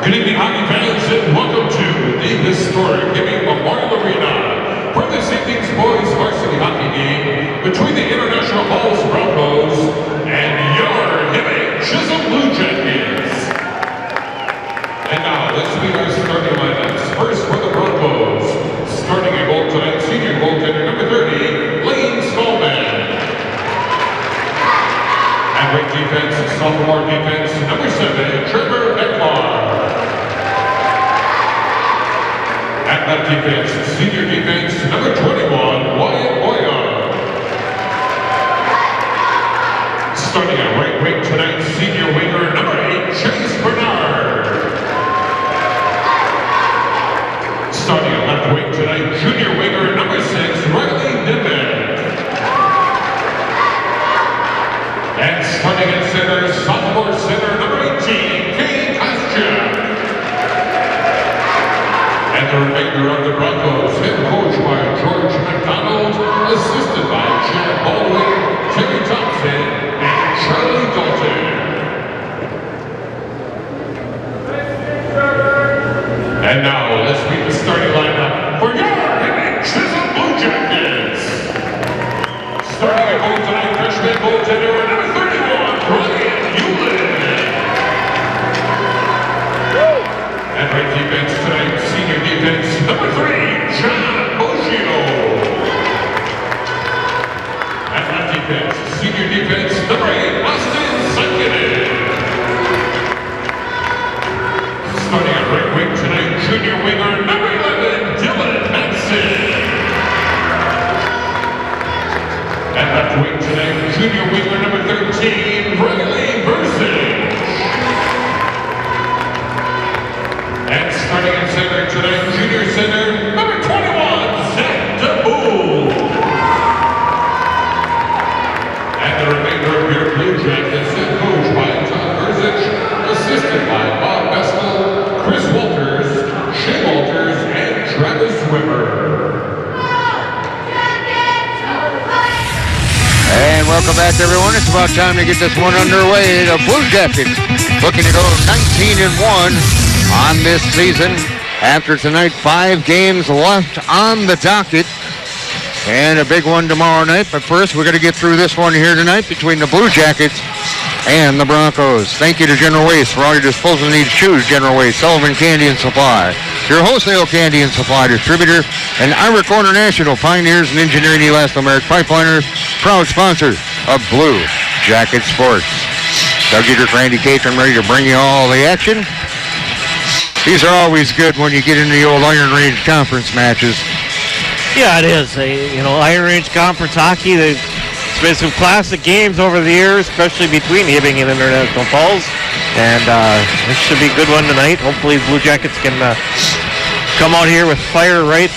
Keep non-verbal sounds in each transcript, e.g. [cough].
Good evening, hockey fans, and welcome to the historic Hibbing Memorial Arena for this evening's boys varsity hockey game between the International Falls Broncos and your Hibbing Chisholm Blue Jackets. And now, let's meet our starting lineups. First for the Broncos, starting a goal tonight, senior goaltender number 30, Lane Stallman. And right defense, sophomore defense, number 7, Trevor defense, senior defense, number 21, Wyatt Boyard. Starting at right wing tonight, senior winger, number 8, Chase Bernard. Starting at left wing tonight, junior winger, number 6, Riley Niven. And starting at center, sophomore center, number 18, Kane Koscheck. And remainder of the Broncos, head coach by George McDonald, assisted by Chad Baldwin, Terry Thompson, and Charlie Dalton. And now, let's meet the starting lineup for your Chisholm Blue Jackets. Starting at goal tonight, freshman goaltender defense, number eight, Austin. Starting at right wing junior winger, number 11, Dylan left wing junior winger, number 13, Riley your Blue Jackets, head coached by Todd Herzich, assisted by Bob Bestel, Chris Walters, Shea Walters, and Travis Wimmer. And welcome back, everyone. It's about time to get this one underway. The Blue Jackets looking to go 19 and 1 on this season. After tonight, five games left on the docket. And a big one tomorrow night. But first, we're going to get through this one here tonight between the Blue Jackets and the Broncos. Thank you to General Waste for all your disposal needs. Choose General Waste, Sullivan Candy and Supply, your wholesale candy and supply distributor, and Ira Corner National Pioneers and Engineering Elastomeric Pipeliners, proud sponsors of Blue Jacket Sports. Doug Dietrich, Randy Catron ready to bring you all the action. These are always good when you get into the old Iron Range Conference matches. Yeah, it is. They, you know, Iron Range Conference hockey. There's been some classic games over the years, especially between Hibbing and International Falls. And uh, this should be a good one tonight. Hopefully, the Blue Jackets can uh, come out here with fire right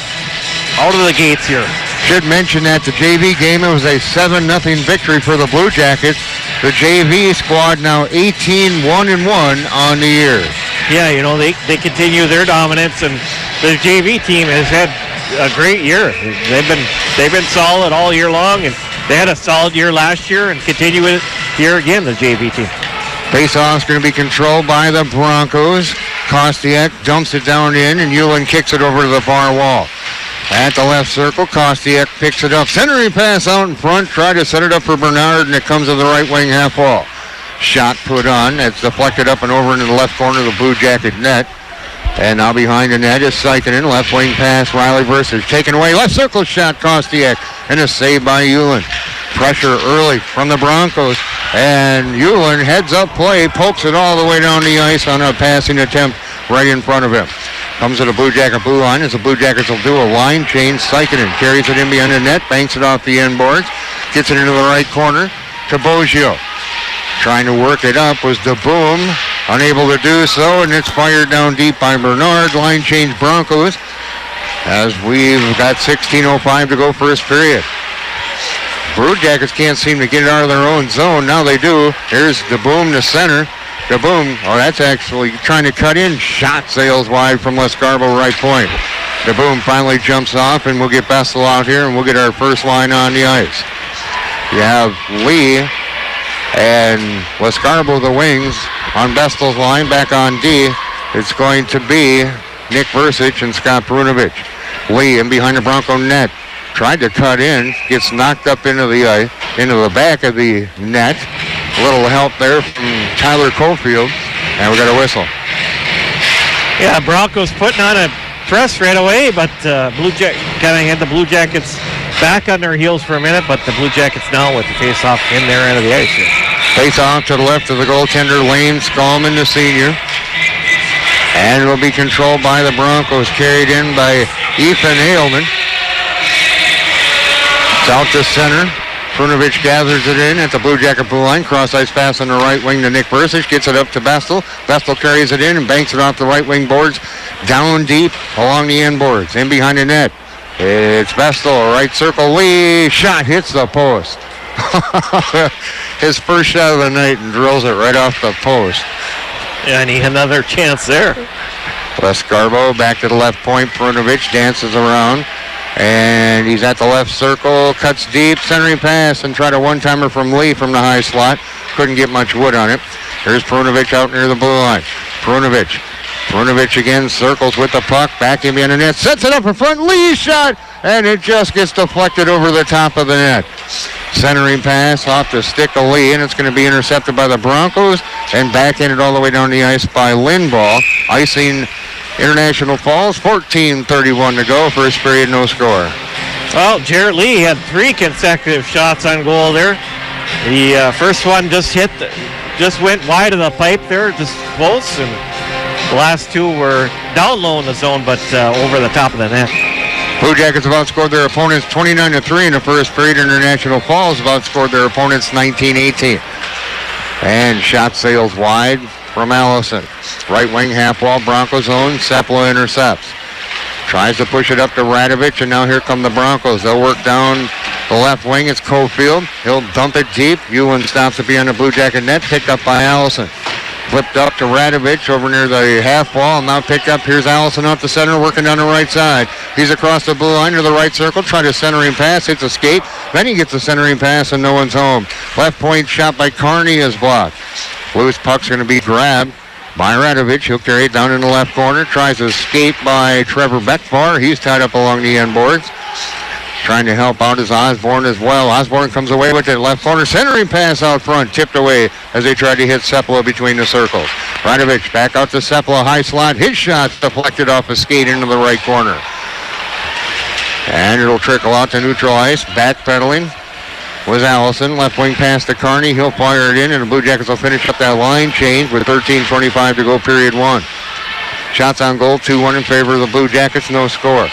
out of the gates here. Should mention that the JV game, it was a 7 0 victory for the Blue Jackets. The JV squad now 18 1 and 1 on the year. Yeah, you know, they, they continue their dominance, and the JV team has had a great year. They've been they've been solid all year long, and they had a solid year last year, and continue it here again. The JV team. Face-off's going to be controlled by the Broncos. Kostiak dumps it down in, and Ewan kicks it over to the far wall. At the left circle, Kostiak picks it up. Centering pass out in front. Try to set it up for Bernard, and it comes to the right wing half wall. Shot put on. It's deflected up and over into the left corner of the Blue Jacket net. And now behind the net is Sykinen. Left wing pass, Riley Versus. Taken away. Left circle shot, Kostiak. And a save by Ewan. Pressure early from the Broncos. And Ewan heads up play, pokes it all the way down the ice on a passing attempt right in front of him. Comes to the Blue Jacket blue line as the Blue Jackets will do a line change. Sykinen carries it in behind the net, banks it off the end boards, gets it into the right corner to Boggio. Trying to work it up was DeBoom, unable to do so, and it's fired down deep by Bernard. Line change Broncos as we've got 16.05 to go first period. Blue Jackets can't seem to get it out of their own zone. Now they do. Here's DeBoom to center. DeBoom, oh, that's actually trying to cut in. Shot sails wide from Lescarbo right point. DeBoom finally jumps off, and we'll get Bessel out here, and we'll get our first line on the ice. You have Lee and Lescarbo the wings on Bestel's line back on D. It's going to be Nick Versich and Scott Perunovich. Lee in behind the Bronco net. Tried to cut in, gets knocked up into the uh, into the back of the net. A little help there from Tyler Cofield, and we got a whistle. Yeah, Broncos putting on a press right away, but uh, Blue Jack kind of had the Blue Jackets back on their heels for a minute, but the Blue Jackets now with the face-off in their end of the ice here. Face off to the left of the goaltender, Lane Skolman, the senior. And will be controlled by the Broncos, carried in by Ethan Ailman. It's out to center. Prunovich gathers it in at the Blue Jacket blue line. Cross ice pass on the right wing to Nick Bursich. Gets it up to Vestal. Vestal carries it in and banks it off the right wing boards. Down deep along the end boards. In behind the net. It's Vestal. Right circle. Lee. Shot hits the post. [laughs] His first shot of the night and drills it right off the post. And he had another chance there. Lescarbo back to the left point. Prunovich dances around. And he's at the left circle, cuts deep, centering pass, and tried a one-timer from Lee from the high slot. Couldn't get much wood on it. Here's Prunovich out near the blue line. Prunovich. Prunovich again circles with the puck, back in behind the net, sets it up in front, Lee shot, and it just gets deflected over the top of the net. Centering pass off the stick of Lee, and it's going to be intercepted by the Broncos, and backhanded all the way down the ice by Lindball, icing International Falls, 14.31 to go. First period, no score. Well, Jarrett Lee had three consecutive shots on goal there. The uh, first one just hit, the, just went wide of the pipe there, just close, and the last two were down low in the zone, but uh, over the top of the net. Blue Jackets have outscored their opponents 29 to 3 in the first period. International Falls have outscored their opponents 19-18. And shot sails wide from Allison. Right wing half wall Broncos zone. Sepla intercepts. Tries to push it up to Radovich, and now here come the Broncos. They'll work down the left wing. It's Cofield. He'll dump it deep. Ewan stops to be on the Blue Jacket net. Picked up by Allison. Flipped up to Radovich over near the half wall. Now picked up. Here's Allison off the center, working down the right side. He's across the blue line to the right circle. Trying to centering pass. Hits a skate. Then he gets a centering pass, and no one's home. Left point shot by Carney is blocked. Loose puck's going to be grabbed by Radovich. He'll carry it down in the left corner. Tries to escape by Trevor Beckfar. He's tied up along the end boards. Trying to help out is Osborne as well. Osborne comes away with it. Left corner centering pass out front. Tipped away as they tried to hit Sepala between the circles. Radovich back out to Sepala. High slot. His shot's deflected off a skate into the right corner. And it'll trickle out to neutral ice. Backpedaling was Allison. Left wing pass to Carney. He'll fire it in, and the Blue Jackets will finish up that line change with 13.25 to go, period one. Shots on goal, 2-1 in favor of the Blue Jackets, no score.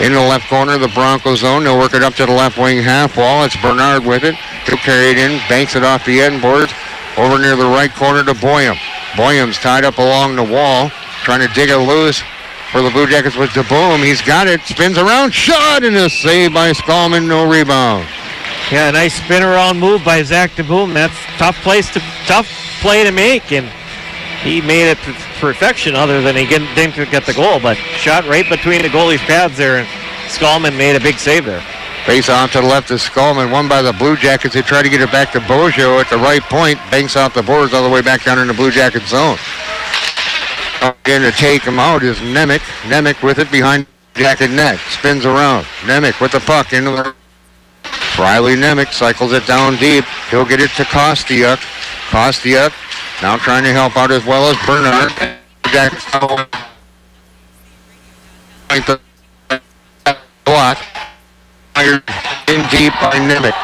In the left corner, the Broncos zone. They'll work it up to the left wing half wall. It's Bernard with it. He'll carry it in, banks it off the end boards. Over near the right corner to Boyum. Boyum's tied up along the wall, trying to dig it loose for the Blue Jackets with DeBoom. He's got it, spins around, shot, and a save by Skalman, no rebound. Yeah, a nice spin around move by Zach DeBoom. That's tough place to tough play to make, and he made it to perfection. Other than he didn't, didn't get the goal, but shot right between the goalie's pads there, and Skalman made a big save there. Face off to the left is Skalman, won by the Blue Jackets. They try to get it back to Bojo at the right point. Banks off the boards all the way back down in the Blue Jacket zone. Again to take him out is Nemec. Nemec with it behind Jacket net. Spins around. Nemec with the puck into the Riley Nemec cycles it down deep. He'll get it to Kostiuk. Kostiuk now trying to help out as well as Bernard. Jackson block. In deep by Nemec.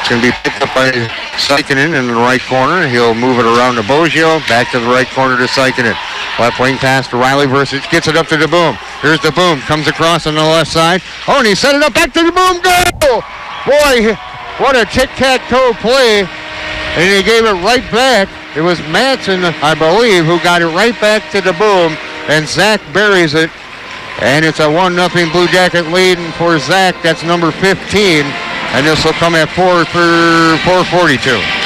It's going to be picked up by Sikinen in the right corner. He'll move it around to Boggio. Back to the right corner to Sikinen. Left wing pass to Riley versus gets it up to DeBoom. Here's DeBoom. Comes across on the left side. Oh, and he set it up back to DeBoom. Goal! Boy, what a tic-tac-toe play. And he gave it right back. It was Matson, I believe, who got it right back to DeBoom. And Zach buries it. And it's a 1-0 Blue Jacket lead for Zach. That's number 15. And this will come at 4 for 442.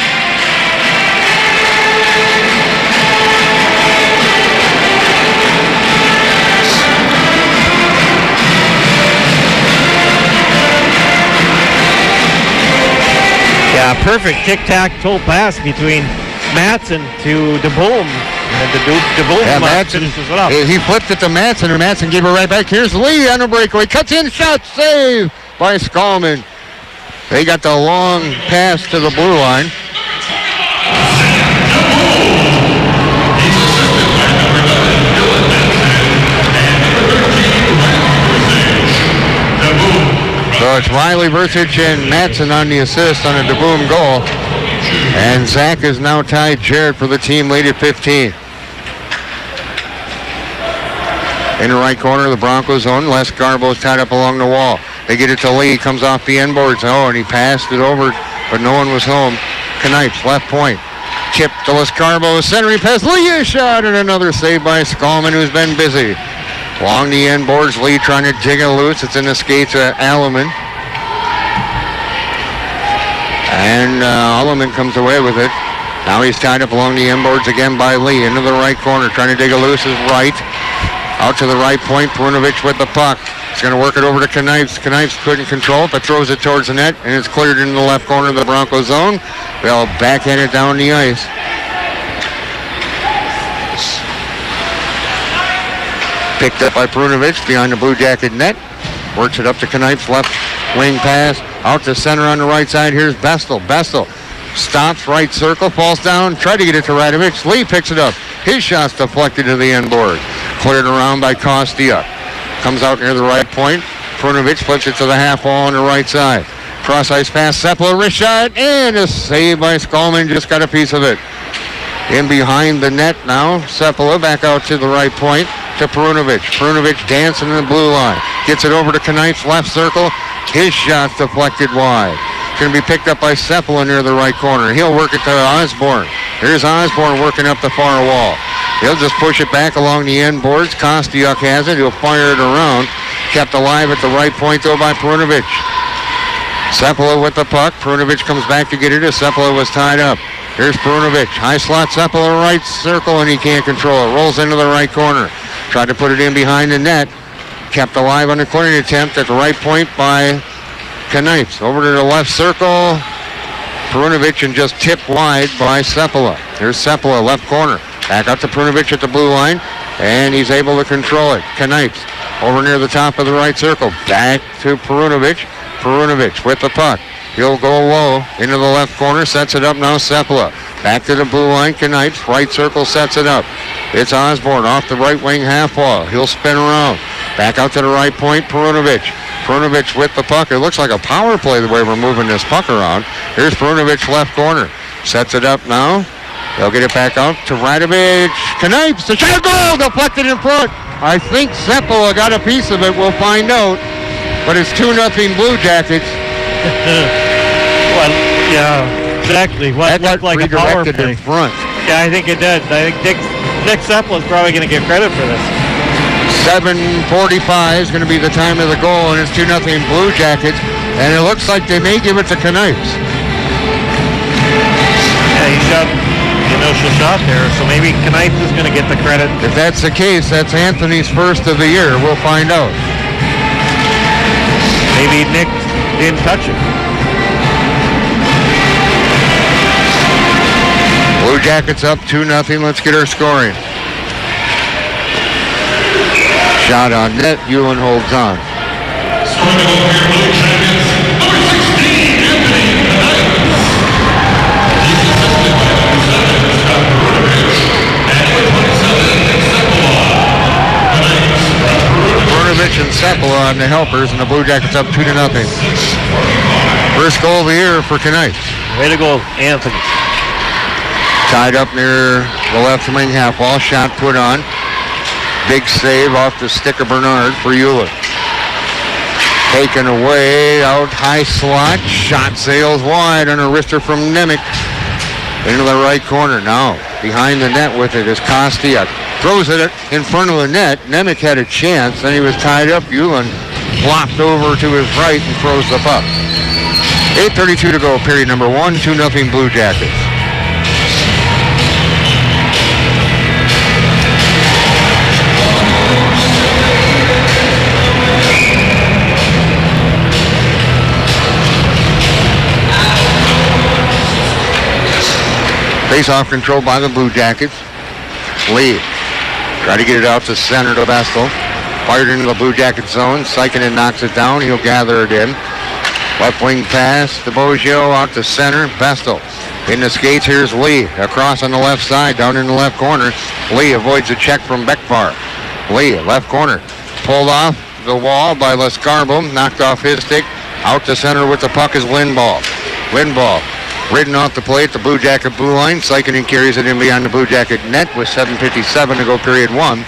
Yeah, perfect tic-tac-toe pass between Matson to DeBoom. And the DeBoom Yeah, uh, Matson, finishes it up. he he flipped it to Matson, and Matson gave it right back. Here's Lee on a breakaway. Cuts in, shot, save by Skalman. They got the long pass to the blue line. So it's Riley Vertich and Matson on the assist on a DeBoom goal. And Zach is now tied Jared for the team lead at 15. In the right corner of the Broncos zone, Lescarbo's tied up along the wall. They get it to Lee. Comes off the end boards. Oh, and he passed it over, but no one was home. Knipes, left point. Chip to Lescarbo. Centering pass. Lee a shot and another save by Skolman, who's been busy. Along the end boards, Lee trying to jig it loose. It's in the skates of Alleman. And uh, Alleman comes away with it. Now he's tied up along the end boards again by Lee. Into the right corner, trying to dig it loose is right. Out to the right point, Perunovich with the puck. He's going to work it over to Knipes. Knipes couldn't control it, but throws it towards the net, and it's cleared into the left corner of the Bronco zone. They'll backhand it down the ice. Picked up by Perunovich behind the Blue Jacket net. Works it up to Knipes, left wing pass. Out to center on the right side. Here's Bestel. Bestel stops, right circle, falls down, tried to get it to Radovic. Lee picks it up. His shot's deflected to the end board. Cleared around by Kostia. Comes out near the right point. Perunovich flips it to the half wall on the right side. Cross ice pass, Sepala, wrist shot, and a save by Skolman. Just got a piece of it. In behind the net now, Sepala back out to the right point to Perunovich. Perunovich dancing in the blue line. Gets it over to Knipes, left circle. His shot's deflected wide. Going to be picked up by Sepala near the right corner. He'll work it to Osborne. Here's Osborne working up the far wall. He'll just push it back along the end boards. Kostiuk has it. He'll fire it around. Kept alive at the right point, though, by Perunovich. Sepala with the puck. Perunovich comes back to get it as was tied up. Here's Perunovich. High slot Sepala right circle, and he can't control it. Rolls into the right corner. Tried to put it in behind the net. Kept alive on the corner attempt at the right point by Knipes. Over to the left circle. Perunovich and just tipped wide by Sepala. Here's Sepala, left corner. Back up to Perunovich at the blue line, and he's able to control it. Knipes over near the top of the right circle. Back to Perunovich. Perunovich with the puck. He'll go low into the left corner, sets it up now, Sepala. Back to the blue line, Knipes, right circle, sets it up. It's Osborne off the right wing half wall. He'll spin around. Back out to the right point, Perunovich. Perunovich with the puck. It looks like a power play the way we're moving this puck around. Here's Perunovich left corner. Sets it up now. They'll get it back out to Radovic. Knipes, the shot goal, deflected in front. I think Sepala got a piece of it. We'll find out. But it's 2 nothing Blue Jackets. [laughs] well, yeah, exactly. What That looked like a power play. in front. Yeah, I think it did. I think Dick, Dick Seppel is probably going to get credit for this. 7.45 is going to be the time of the goal, and it's 2 nothing Blue Jackets. And it looks like they may give it to Knipes. Yeah, he shot the initial shot there, so maybe Knipes is going to get the credit. If that's the case, that's Anthony's first of the year. We'll find out. Maybe Nick didn't touch it. Blue Jackets up 2 nothing. Let's get our scoring. Shot on net. Ewan holds on. Scoring the goal here, Blue Jackets, number 16, Anthony Knipes. He's assisted by number 7, Scott Perunovich, and number 27, Nick Sepala. Knipes from Perunovich. Brunovich and Sepala on the helpers, and the Blue Jackets up 2 to nothing. First goal of the year for Knipes. Way to go, Anthony. Tied up near the left wing half wall. Shot put on. Big save off the stick of Bernard for Euler. Taken away out high slot. Shot sails wide on a wrister from Nemec. Into the right corner now. Behind the net with it is Kostiuk. Throws it in front of the net. Nemec had a chance. Then he was tied up. Eulen flopped over to his right and throws the puck. 8.32 to go, period number one. 2 nothing Blue Jackets. Face-off controlled by the Blue Jackets. Lee try to get it out to center to Vestal. Fired into the Blue Jacket zone. Sykanen knocks it down. He'll gather it in. Left wing pass to Boggio out to center. Vestal in the skates. Here's Lee across on the left side down in the left corner. Lee avoids a check from Beckfar. Lee left corner pulled off the wall by Lescarbo. Knocked off his stick. Out to center with the puck is Lindball. Lindball ridden off the plate, the Blue Jacket blue line. Sykanen carries it in beyond the Blue Jacket net with 7.57 to go period one.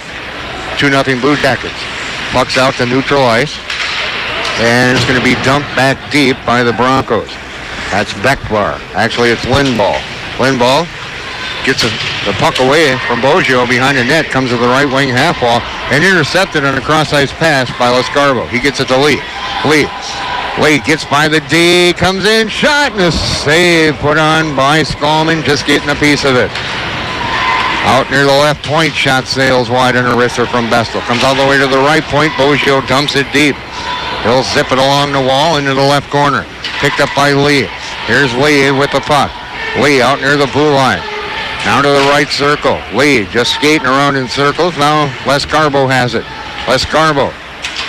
2 nothing Blue Jackets. Puck's out to neutral ice. And it's going to be dumped back deep by the Broncos. That's Beckbar. Actually, it's Lindball. Lindball gets a, the puck away from Boggio behind the net, comes to the right wing half wall, and intercepted on a cross-ice pass by Lescarbo. He gets it to Lee. Lee. Lee gets by the D, comes in, shot, and a save put on by Skolman, just getting a piece of it. Out near the left point, shot sails wide on a wrister from Bestel. Comes all the way to the right point, Boggio dumps it deep. He'll zip it along the wall into the left corner. Picked up by Lee. Here's Lee with the puck. Lee out near the blue line. Now to the right circle. Lee just skating around in circles. Now Lescarbo has it. Lescarbo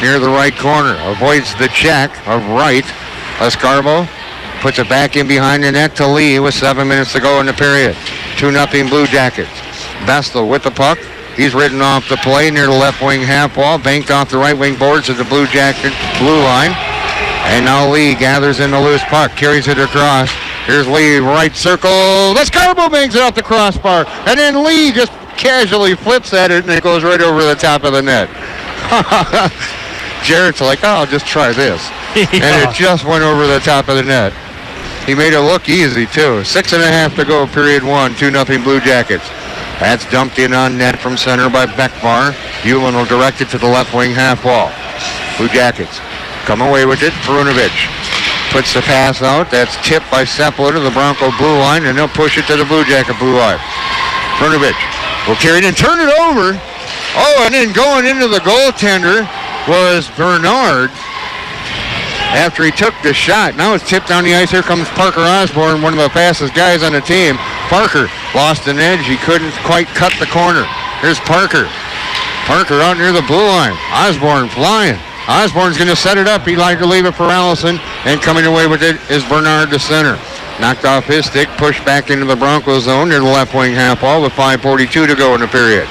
near the right corner. Avoids the check of right. Lescarbo puts it back in behind the net to Lee with seven minutes to go in the period. 2 nothing Blue Jackets. Bestel with the puck. He's ridden off the play near the left wing half wall, banked off the right wing boards of the Blue Jacket blue line. And now Lee gathers in the loose puck, carries it across. Here's Lee, right circle. Lescarbo bangs it off the crossbar. And then Lee just casually flips at it and it goes right over the top of the net. [laughs] Jarrett's like, oh, I'll just try this. [laughs] Yeah. And it just went over the top of the net. He made it look easy, too. Six and a half to go, period one. 2 nothing Blue Jackets. That's dumped in on net from center by Beckmar. Hewlin will direct it to the left wing half wall. Blue Jackets come away with it. Perunovich puts the pass out. That's tipped by Sepulveda to the Bronco blue line, and they'll push it to the Blue Jacket blue line. Perunovich will carry it and turn it over. Oh, and then going into the goaltender was Bernard after he took the shot. Now it's tipped down the ice. Here comes Parker Osborne, one of the fastest guys on the team. Parker lost an edge. He couldn't quite cut the corner. Here's Parker. Parker out near the blue line. Osborne flying. Osborne's going to set it up. He'd like to leave it for Allison. And coming away with it is Bernard the center. Knocked off his stick, pushed back into the Broncos zone near the left wing half wall with 5.42 to go in the period.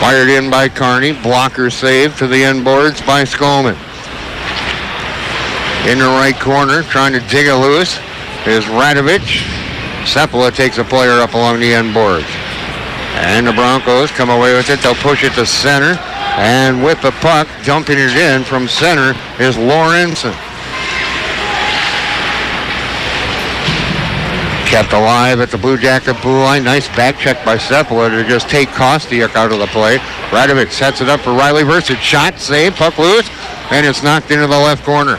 Fired in by Carney. Blocker save to the end boards by Skolman. In the right corner, trying to dig it loose, is Radovich. Sepula takes a player up along the end boards. And the Broncos come away with it. They'll push it to center. And with the puck, dumping it in from center is Lorenzen. Kept alive at the Blue Jacket blue line. Nice back check by Sepula to just take Kostiuk out of the play. Radovic sets it up for Riley Versus. Shot, save, puck loose, and it's knocked into the left corner.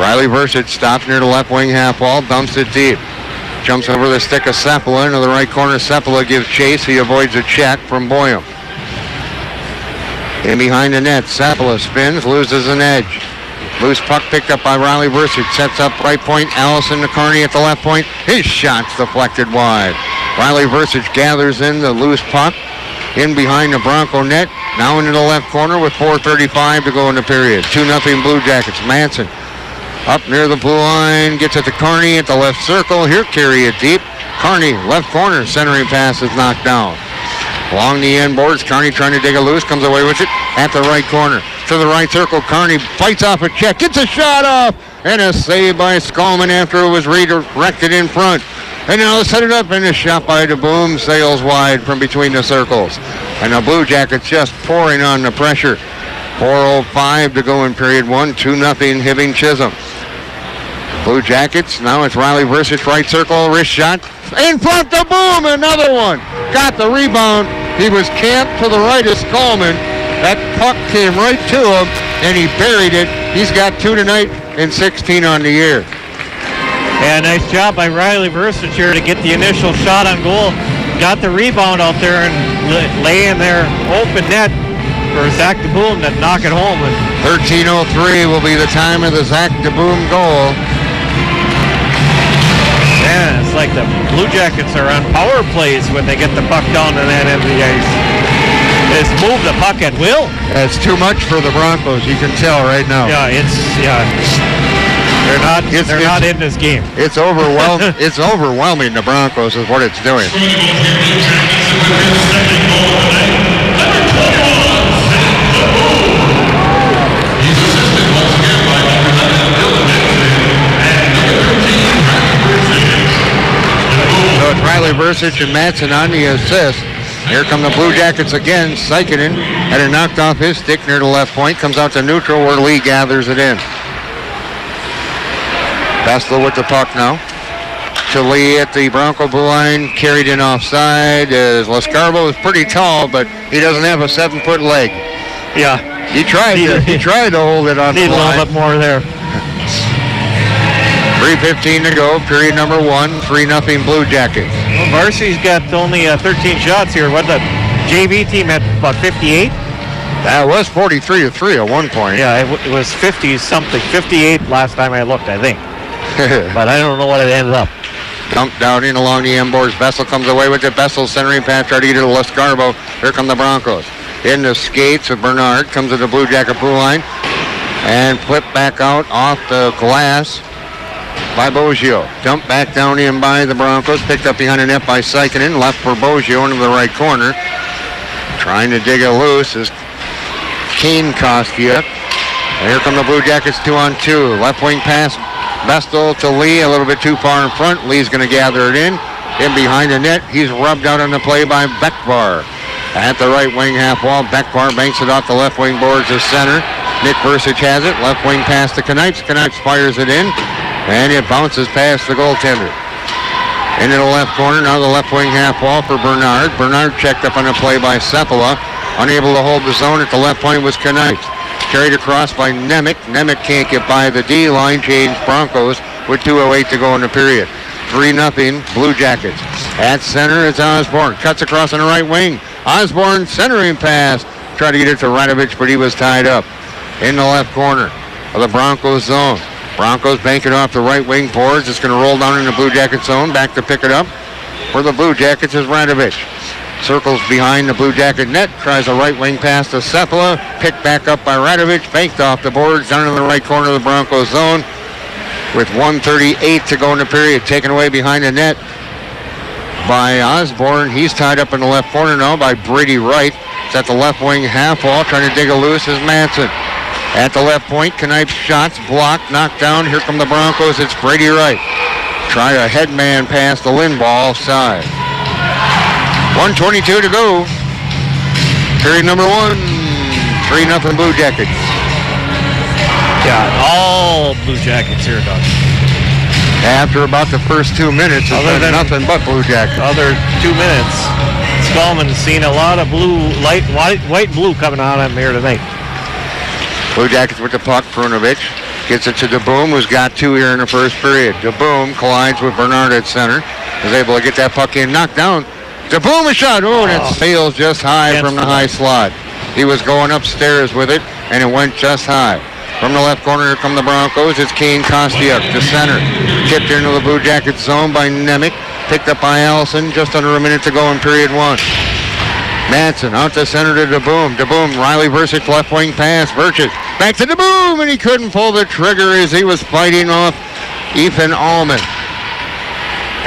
Riley Versit stops near the left wing half wall, dumps it deep. Jumps over the stick of Sepula into the right corner. Sepula gives chase. He avoids a check from Boyum. In behind the net, Sepula spins, loses an edge. Loose puck picked up by Riley Versit. Sets up right point. Allison McCarney at the left point. His shot's deflected wide. Riley Versit gathers in the loose puck in behind the Bronco net. Now into the left corner with 4.35 to go in the period. 2 nothing Blue Jackets. Manson up near the blue line, gets it to Carney at the left circle. Here, carry it deep. Carney, left corner, centering pass is knocked down. Along the end boards, Carney trying to dig it loose, comes away with it at the right corner. To the right circle, Carney bites off a check, gets a shot off, and a save by Skolman after it was redirected in front. And now set it up, and a shot by DeBoom sails wide from between the circles. And the Blue Jackets just pouring on the pressure. 4.05 to go in period one, 2 nothing Hibbing Chisholm. Blue Jackets, now it's Riley versus right circle, wrist shot. In front to Boom, another one. Got the rebound. He was camped to the right of Skolman. That puck came right to him, and he buried it. He's got two tonight and 16 on the year. Yeah, nice job by Riley Versus to get the initial shot on goal. Got the rebound out there and lay in there open net for Zach DeBoom to knock it home. 13.03 will be the time of the Zach DeBoom goal. man, it's like the Blue Jackets are on power plays when they get the puck down to that end of the ice. Just move the puck at will. That's too much for the Broncos. You can tell right now. Yeah, it's yeah. They're not It's- they're it's- not in this game. It's overwhelming. [laughs] it's overwhelming the Broncos is what it's doing. He's assisted once again by number 11, Dylan Nixon, and number 13, Riley Versus. So it's Riley Versich and Matson on the assist. Here come the Blue Jackets again. Sikinen had it knocked off his stick near the left point. Comes out to neutral where Lee gathers it in. Vestal with the puck now. To Lee at the Bronco blue line. Carried in offside. As Lascarbo is pretty tall, but he doesn't have a seven-foot leg. Yeah, He tried to, he [laughs] tried to hold it on need a little bit more there. 3.15 to go. Period number one. 3 nothing Blue Jackets. Well, Varsity's got only uh, 13 shots here. What the JV team had about 58? That was 43 to 3 at one point. Yeah, it, w- it was 50 something, 58 last time I looked, I think. [laughs] But I don't know what it ended up. Dumped down in along the end boards. Bessel comes away with it. Vessel centering pass, try to it to Lascarbo. Here come the Broncos. In the skates with Bernard. Comes to the Blue Jacket blue line. And flip back out off the glass by Bogio. Dumped back down in by the Broncos. Picked up behind the net by Sikinen. Left for Bogio into the right corner. Trying to dig it loose is Kane Kostia. And here come the Blue Jackets two on two. Left wing pass. Bestel to Lee, a little bit too far in front. Lee's going to gather it in. In behind the net, he's rubbed out on the play by Beckbar. At the right wing half wall, Beckbar banks it off the left wing boards to center. Nick Versich has it. Left wing pass to Knipes. Knipes fires it in. And it bounces past the goaltender. Into the left corner, now the left wing half wall for Bernard. Bernard checked up on a play by Sepala. Unable to hold the zone at the left point was Knipes. Carried across by Nemec. Nemec can't get by the D line. Change Broncos with 2.08 to go in the period. 3 nothing Blue Jackets. At center, it's Osborne. Cuts across on the right wing. Osborne centering pass. Tried to get it to Radovich, but he was tied up. In the left corner of the Broncos zone. Broncos bank it off the right wing boards. It's going to roll down in the Blue Jackets zone. Back to pick it up. For the Blue Jackets is Radovich. Circles behind the Blue Jacket net. Tries a right wing pass to Sepala. Picked back up by Radovich. Banked off the boards down in the right corner of the Broncos zone. With 138 to go in the period. Taken away behind the net by Osborne. He's tied up in the left corner now by Brady Wright. It's at the left wing half wall. Trying to dig a loose is Manson. At the left point, Knipes shots blocked, knocked down. Here come the Broncos. It's Brady Wright. Try a headman pass to Lindball side. 122 to go. Period number one. 3 nothing Blue Jackets. Yeah, all Blue Jackets here, Doug. After about the first two minutes, it's Other been than- nothing but Blue Jackets. Other two minutes. Skolman's seen a lot of blue, light, white, white blue coming out of him here tonight. Blue Jackets with the puck. Prunovich gets it to DeBoom, who's got two here in the first period. DeBoom collides with Bernard at center. Is able to get that puck in, knocked down. DeBoom a shot. Oh, and it Oh. sails just high from the high slot. He was going upstairs with it, and it went just high. From the left corner, here come the Broncos. It's Kane Kostiuk to center. Tipped into the Blue Jackets zone by Nemec. Picked up by Allison. Just under a minute to go in period one. Manson out to center to DeBoom. DeBoom, Riley Versich left wing pass. Verchik back to DeBoom, and he couldn't pull the trigger as he was fighting off Ethan Allman.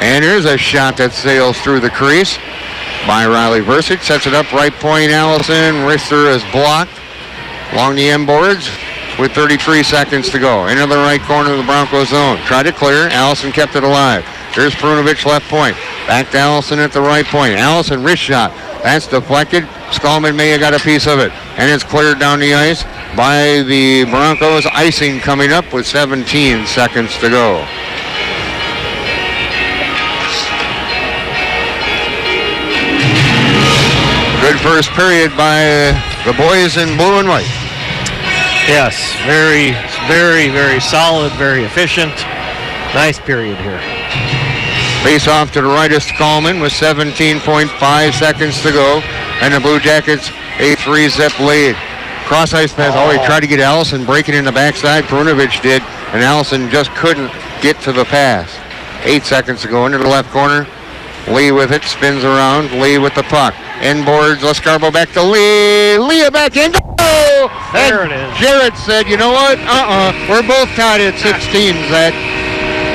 And here's a shot that sails through the crease by Riley Versich. Sets it up right point. Allison. Rister is blocked along the end boards with 33 seconds to go. Into the right corner of the Broncos zone. Tried to clear. Allison kept it alive. Here's Prunovich left point. Back to Allison at the right point. Allison wrist shot. That's deflected. Skolman may have got a piece of it. And it's cleared down the ice by the Broncos. Icing coming up with 17 seconds to go. Good first period by the boys in blue and white. Yes, very, very, very solid, very efficient. Nice period here. Face off to the right of Skolman with 17.5 seconds to go. And the Blue Jackets a three-zip lead. Cross ice pass. Oh, he tried to get Allison breaking in the backside. Perunovich did. And Allison just couldn't get to the pass. Eight seconds to go into the left corner. Lee with it. Spins around. Lee with the puck. Inboards. Lescarbo back to Lee. Leah back in. Oh! There and it is. Jarrett said, you know what? Uh-uh. We're both tied at 16, Zach.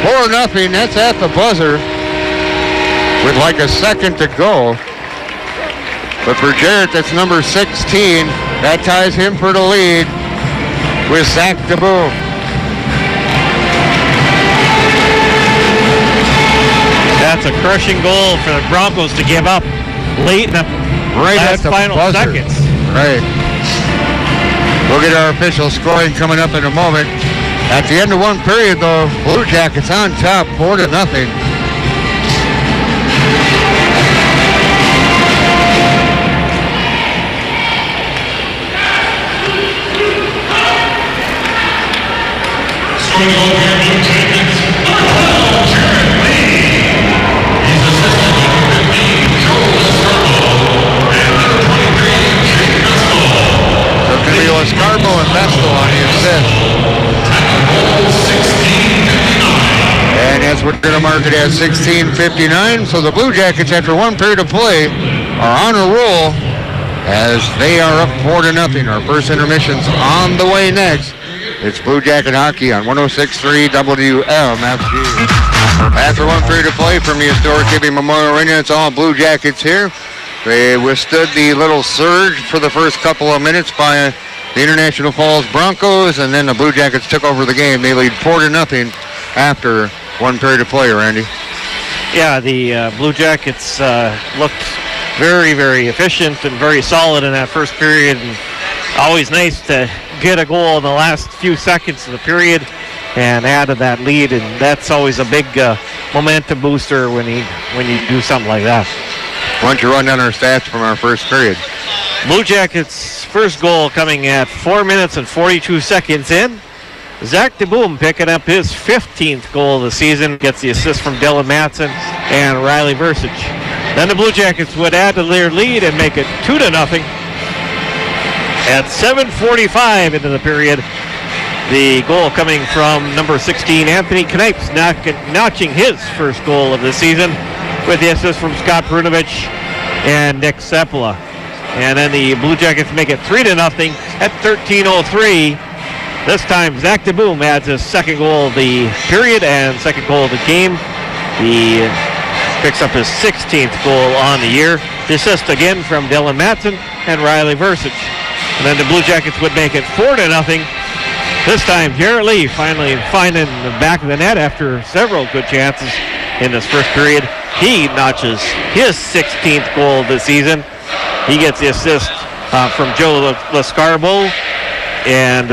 Four nothing. That's at the buzzer with like a second to go. But for Jarrett, that's number 16. That ties him for the lead with Zach DeBoom. That's a crushing goal for the Broncos to give up late in the right last the final buzzer. seconds. Right. We'll get our official scoring coming up in a moment. At the end of one period, though, Blue Jackets on top, four to nothing. Mark it as 16:59, so the Blue Jackets, after one period of play, are on a roll as they are up four to nothing. Our first intermission's on the way next. It's Blue Jacket Hockey on 106.3 WMFG. After one period of play from the historic Hibbing Memorial Arena, it's all Blue Jackets here. They withstood the little surge for the first couple of minutes by the International Falls Broncos, and then the Blue Jackets took over the game. They lead four to nothing after one period of play, Randy. Yeah, the uh, Blue Jackets uh, looked very, very efficient and very solid in that first period. And always nice to get a goal in the last few seconds of the period and add to that lead. And that's always a big uh, momentum booster when you when you do something like that. Why don't you run down our stats from our first period? Blue Jackets' first goal coming at 4 minutes and 42 seconds in. Zach DeBoom picking up his 15th goal of the season, gets the assist from Dylan Matson and Riley Versich. Then the Blue Jackets would add to their lead and make it 2 to nothing. At 7:45 into the period, the goal coming from number 16, Anthony Knipes, notching his first goal of the season with the assist from Scott Perunovich and Nick Sepala. And then the Blue Jackets make it 3 to nothing at 13:03. This time, Zach DeBoom adds his second goal of the period and second goal of the game. He picks up his 16th goal on the year. The assist again from Dylan Matson and Riley Versich. And then the Blue Jackets would make it 4 to nothing. This time, Jarrett Lee finally finding the back of the net after several good chances in this first period. He notches his 16th goal of the season. He gets the assist uh, from Joe Lescarbo and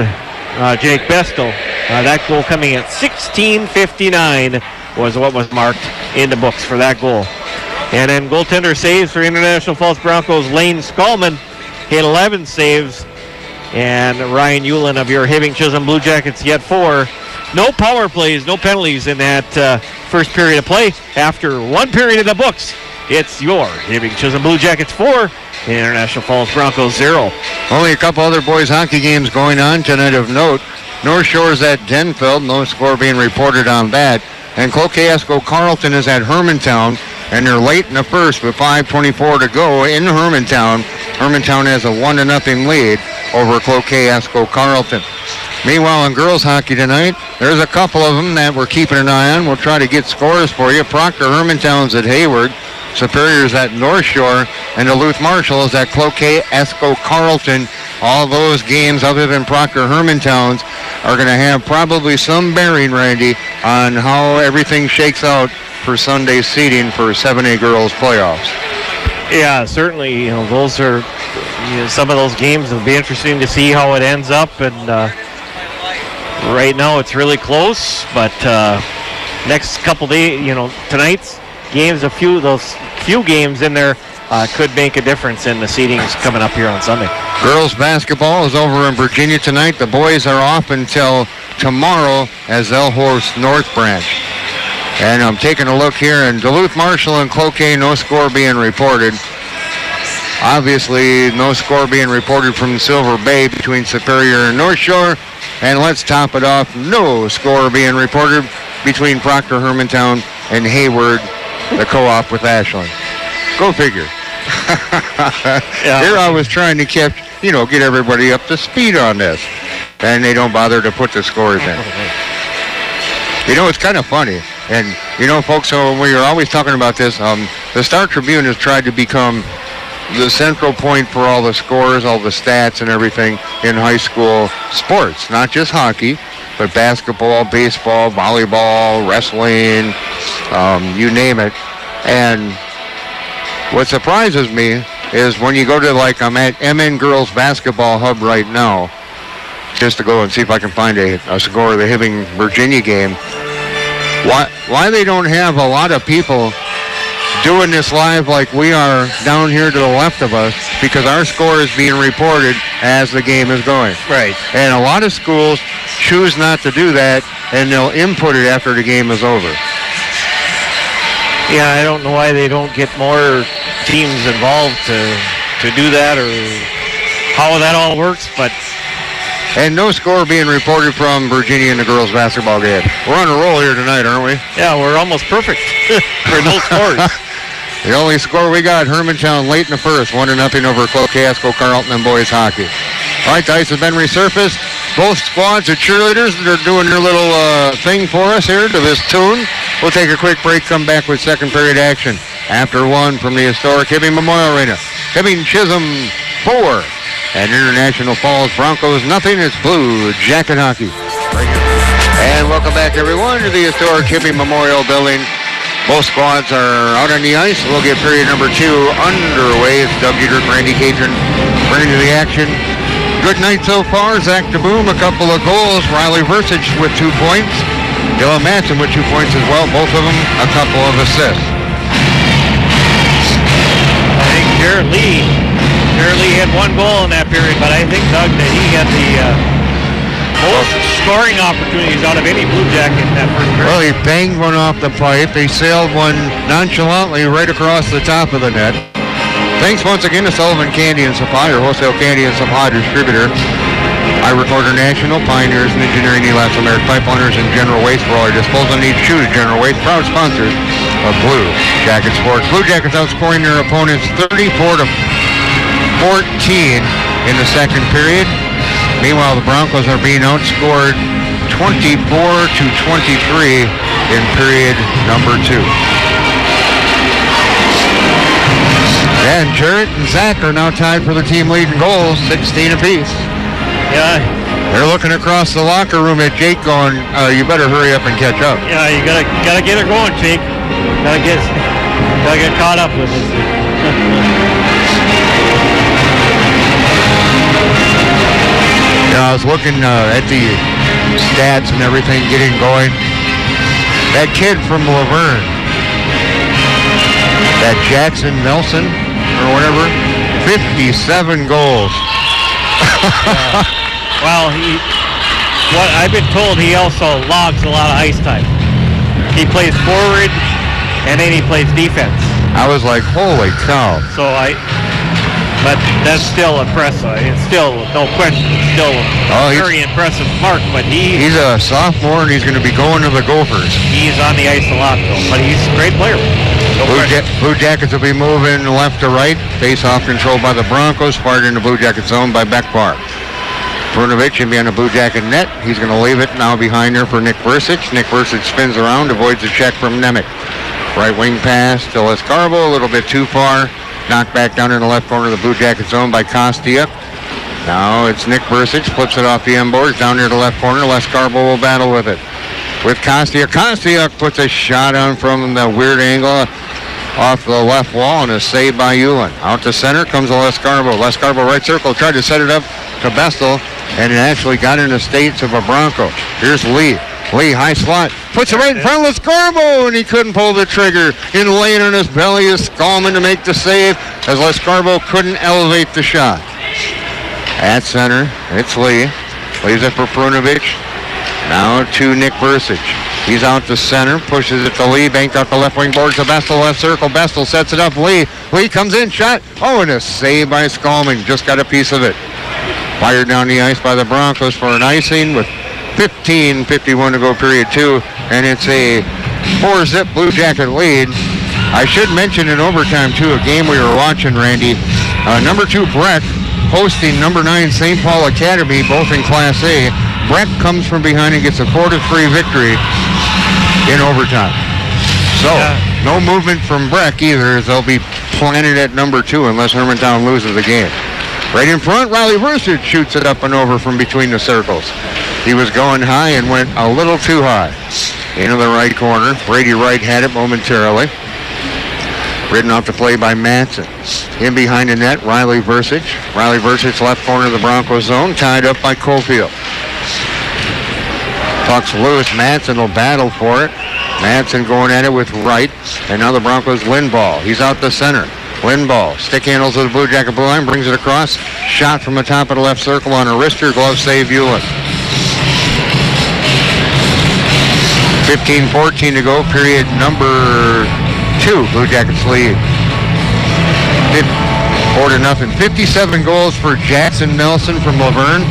uh, Jake Bestel. Uh, that goal coming at 16:59 was what was marked in the books for that goal. And then goaltender saves for International Falls Broncos. Lane Skolman hit 11 saves, and Ryan Euland of your Hibbing Chisholm Blue Jackets yet four. No power plays, no penalties in that uh, first period of play. After one period of the books, it's your Hibbing Chisholm Blue Jackets four, International Falls Broncos zero. Only a couple other boys hockey games going on tonight of note. North Shore's at Denfeld, no score being reported on that. And Cloquet Esco Carlton is at Hermantown, and they're late in the first with 5.24 to go in Hermantown. Hermantown has a 1 to nothing lead over Cloquet Esco Carlton. Meanwhile, in girls hockey tonight, there's a couple of them that we're keeping an eye on. We'll try to get scores for you. Proctor Hermantown's at Hayward. Superior's at North Shore, and Duluth Marshall is at Cloquet Esco Carlton. All those games, other than Proctor Hermantown's, are going to have probably some bearing, Randy, on how everything shakes out for Sunday seeding for 7A girls playoffs. Yeah, certainly. You know, those are you know, some of those games. It'll be interesting to see how it ends up. And uh, right now, it's really close. But uh, next couple days, you know, tonight's games, a few those few games in there uh, could make a difference in the seedings coming up here on Sunday. Girls basketball is over in Virginia tonight. The boys are off until tomorrow as they'll host North Branch. And I'm taking a look here, and Duluth Marshall and Cloquet, no score being reported. Obviously, no score being reported from Silver Bay between Superior and North Shore. And let's top it off, no score being reported between Proctor Hermantown and Hayward, the co-op with Ashland. Go figure. [laughs] Yeah. Here I was trying to keep, you know, get everybody up to speed on this. And they don't bother to put the scores in. [laughs] You know, it's kind of funny. And, you know, folks, so we are always talking about this. Um, the Star Tribune has tried to become the central point for all the scores, all the stats and everything in high school sports, not just hockey, but basketball, baseball, volleyball, wrestling, um, you name it. And what surprises me is when you go to like I'm at MN Girls Basketball Hub right now, just to go and see if I can find a, a score of the Hibbing Virginia game. Why why they don't have a lot of people doing this live like we are down here to the left of us because our score is being reported as the game is going. Right. And a lot of schools choose not to do that and they'll input it after the game is over. Yeah, I don't know why they don't get more teams involved to to do that or how that all works, but And no score being reported from Virginia in the girls basketball game. We're on a roll here tonight, aren't we? yeah, we're almost perfect [laughs] for no [laughs] scores. The only score we got, Hermantown late in the first, one to nothing over Cloquet Esco Carlton and boys hockey. All right, the ice has been resurfaced. Both squads of cheerleaders that are doing their little uh, thing for us here to this tune. We'll take a quick break, come back with second period action. After one from the historic Hibbing Memorial Arena. Hibbing Chisholm four. And International Falls Broncos nothing. It's Blue Jacket Hockey. And welcome back everyone to the historic Hibbing Memorial Building. Both squads are out on the ice. We'll get period number two underway. It's Doug Dietrich, Randy Catron bringing to the action. Good night so far. Zach DeBoom, a couple of goals. Riley Versich with two points. Dylan Matson with two points as well. Both of them a couple of assists. I think Lee, Lee had one goal in that period, but I think Doug that he had the uh, most scoring opportunities out of any Blue Jacket in that first period. Well, he banged one off the pipe. He sailed one nonchalantly right across the top of the net. Thanks once again to Sullivan Candy and Supply, your wholesale candy and supply distributor. I Recorder National, Pioneers and Engineering, Elastomeric Pipeliners, and General Waste for all your disposal needs. Choose General Waste, proud sponsors of Blue Jacket Sports. Blue Jackets outscoring their opponents 34 to 14 in the second period. Meanwhile, the Broncos are being outscored 24 to 23 in period number two. And Jarrett and Zach are now tied for the team lead in goals, 16 apiece. Yeah, They're looking across the locker room at Jake going, uh, you better hurry up and catch up. yeah, you gotta gotta get her going, Jake. Gotta get gotta get caught up with this. [laughs] You know, I was looking uh, at the stats and everything getting going. That kid from Luverne, that Jackson Nelson or whatever, 57 goals. [laughs] Well, he what I've been told he also logs a lot of ice time. He plays forward and then he plays defense. I was like, holy cow. So I but that's still impressive. It's still no question. It's still Oh, very impressive mark. But he He's a sophomore and he's going to be going to the Gophers. he's on the ice a lot though. But he's a great player. No Blue. Ja- Blue Jackets will be moving left to right. Face-off controlled by the Broncos. Fired in the Blue Jacket zone by Beckbar. Perunovich will be on the Blue Jacket net. He's going to leave it now behind there for Nick Versich. Nick Versich spins around, avoids a check from Nemec. Right wing pass to Lescarbo, a little bit too far. Knocked back down in the left corner of the Blue Jacket zone by Costia. Now it's Nick Versich, flips it off the end boards down near the left corner. Lescarbo will battle with it. With Kostia. Kostia puts a shot on from the weird angle off the left wall and a save by Euland. Out to center comes Lescarbo. Lescarbo right circle, tried to set it up to Bestel, and it actually got in the states of a Bronco. Here's Lee. Lee, high slot, puts it right in front of Lescarbo, and he couldn't pull the trigger. In laying on his belly is Skolman to make the save, as Lescarbo couldn't elevate the shot. At center, it's Lee. Plays it for Perunovich. Now to Nick Versich. He's out to center, pushes it to Lee, banked off the left wing boards to Bestel, left circle. Bestel sets it up. Lee. Lee comes in, shot. Oh, and a save by Skolman. Just got a piece of it. Fired down the ice by the Broncos for an icing with 15.51 to go, period two. And it's a four zip Blue Jacket lead. I should mention in overtime, too, a game we were watching, Randy. Uh, number two, Breck, hosting number nine, St. Paul Academy, both in Class A. Breck comes from behind and gets a 4 to 3 victory in overtime. So, Yeah. no movement from Breck either, as they'll be planted at number two unless Hermantown loses the game. Right in front, Riley Versich shoots it up and over from between the circles. He was going high and went a little too high. Into the right corner. Brady Wright had it momentarily. Ridden off the play by Matson. In behind the net, Riley Versich. Riley Versich left corner of the Broncos zone, tied up by Cofield. Puck's loose. Matson will battle for it. Matson going at it with right. And now the Broncos Lindball. He's out the center. Lindball. Stick handles to the Blue Jacket blue line. Brings it across. Shot from the top of the left circle on a wrister. Glove save Hewlett. 15-14 to go. Period number two. Blue Jackets lead. Four to nothing. 57 goals for Jackson Nelson from Luverne.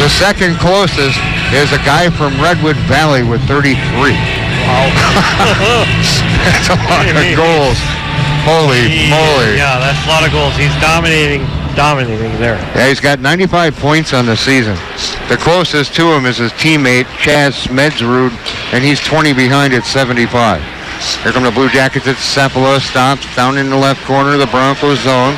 The second closest is a guy from Redwood Valley with 33. Wow. [laughs] That's a lot of goals. Holy moly. Yeah, that's a lot of goals. He's dominating, dominating there. Yeah, he's got 95 points on the season. The closest to him is his teammate, Chaz Smedzrud, and he's 20 behind at 75. Here come the Blue Jackets at Sepala. Stops down in the left corner of the Broncos zone.